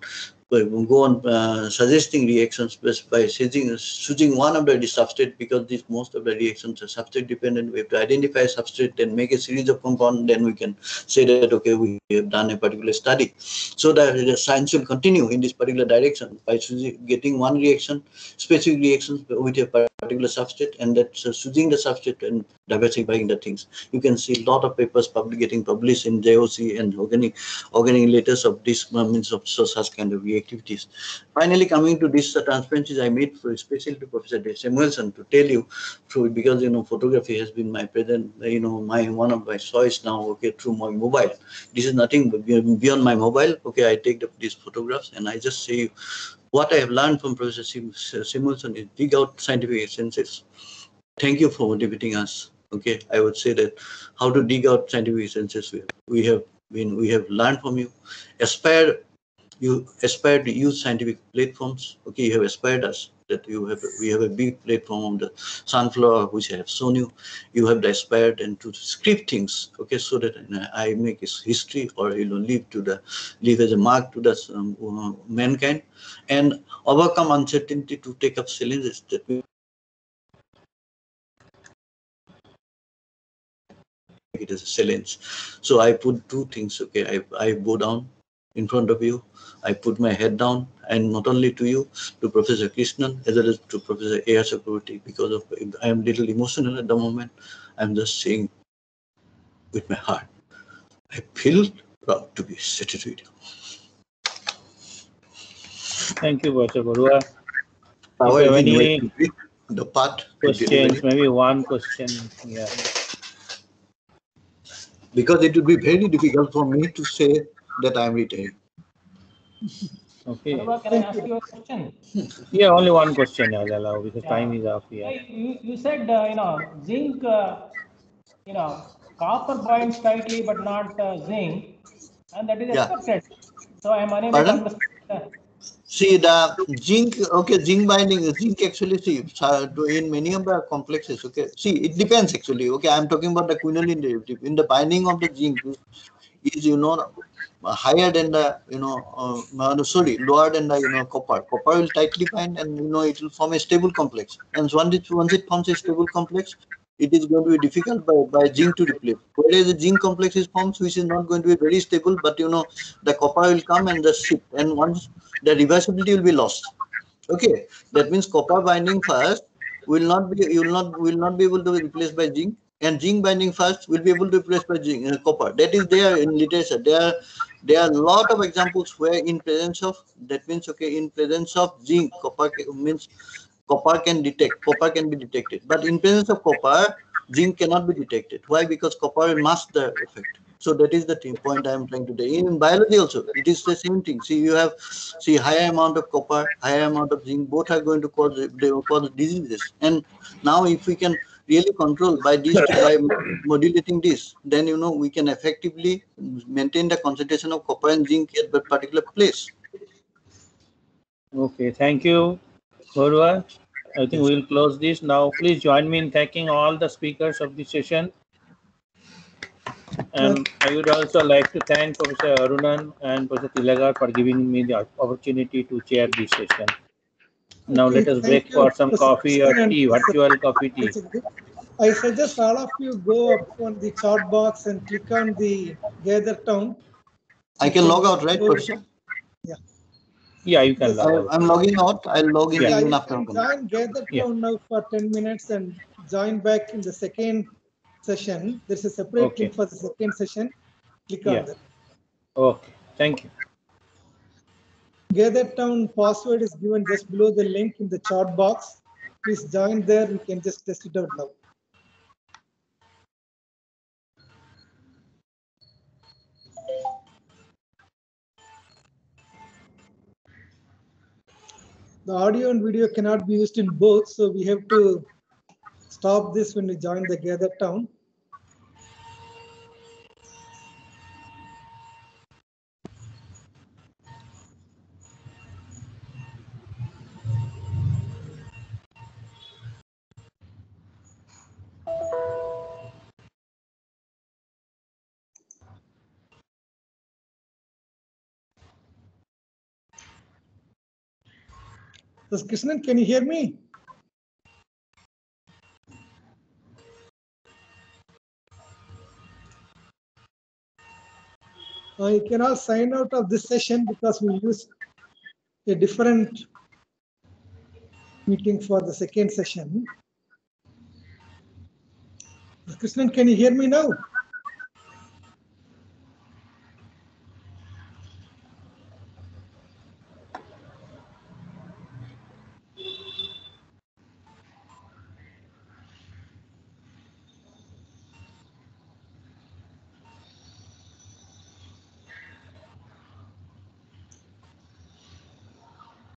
go on uh, suggesting reactions by choosing, choosing one of the substrate because this most of the reactions are substrate dependent. We have to identify a substrate and make a series of compound, Then we can say that okay, we have done a particular study. So that the science will continue in this particular direction by getting one reaction, specific reactions with a particular substrate, and that's uh, choosing the substrate and diversifying the things. You can see a lot of papers public, getting published in JOC and organic organic letters of this uh, means of such kind of activities. Finally, coming to this uh, transparencies I made for especially to Professor Samuelson to tell you through because you know photography has been my present you know my one of my choice now okay through my mobile. This is nothing beyond my mobile. Okay, I take the, these photographs and I just say what I have learned from Professor Samuelson is dig out scientific essences. Thank you for motivating us okay? I would say that how to dig out scientific essences we have, we have been we have learned from you. Aspire you aspire to use scientific platforms okay? You have aspired us that you have we have a big platform the sunflower which i have shown you you have the aspired and to script things okay so that i make a history or you know leave to the leave as a mark to the um, uh, mankind and overcome uncertainty to take up challenges that we it as a challenge. So I put two things. Okay, I, I go down in front of you. I put my head down, and not only to you, to Professor Krishnan, as well as to Professor A.R. Chakravarty, because of I am little emotional at the moment. I'm just saying with my heart, I feel proud to be seated with you. Thank you, Professor Baruah. How If you have any the part questions, maybe one question. Yeah. because it would be very difficult for me to say that I'm retired. Okay. Baruah, can I ask you a question? Yeah, only one question I'll allow because Yeah. time is up here. You, you said, uh, you know, zinc, uh, you know, copper binds tightly but not uh, zinc, and that is Yeah. accepted. So I am unable Pardon? to understand. that. See the zinc, okay, zinc binding, zinc actually, see, so in many of the complexes, okay, see, it depends actually, okay, I'm talking about the quinoline derivative. In the binding of the zinc is, you know, higher than the, you know, uh, no, sorry, lower than the, you know, copper. Copper will tightly bind and, you know, it will form a stable complex. And once it, once it forms a stable complex, it is going to be difficult by, by zinc to replace. Whereas the zinc complex is formed, which is not going to be very stable, but you know, the copper will come and just shift. And once the reversibility will be lost. Okay, that means copper binding first will not be you will not will not be able to be replaced by zinc, and zinc binding first will be able to replace by zinc uh, copper. That is there in literature. There are there are a lot of examples where in presence of that means okay in presence of zinc copper means copper can detect copper can be detected, but in presence of copper zinc cannot be detected. Why? Because copper will mask the effect. So that is the point I am trying to say. In biology also, it is the same thing. See, you have see higher amount of copper, higher amount of zinc, both are going to cause cause diseases. And now, if we can really control by this by modulating this, then you know we can effectively maintain the concentration of copper and zinc at that particular place. Okay, thank you, Baruah. I think we'll close this now. Please join me in thanking all the speakers of this session. And I would also like to thank Professor Arunan and Professor Thilagar for giving me the opportunity to chair this session. Now let us break you, for some Professor coffee or tea, virtual coffee tea. I suggest all of you go up on the chat box and click on the gather town. I can log out, right, Professor? Yeah, Yeah, you can Yes, log I, out. I'm logging out. I'll log in Yeah, even after. can join gather Yeah. town now for 10 minutes and join back in the second session. There's a separate Okay. link for the second session. Click on Yeah. that. Okay, thank you. Gather town password is given just below the link in the chat box. please join there. We can just test it out now. The audio and video cannot be used in both, so we have to stop this when we join the gather town. Krishnan, can you hear me? Uh, you can all sign out of this session because we use a different meeting for the second session. Krishnan, can you hear me now?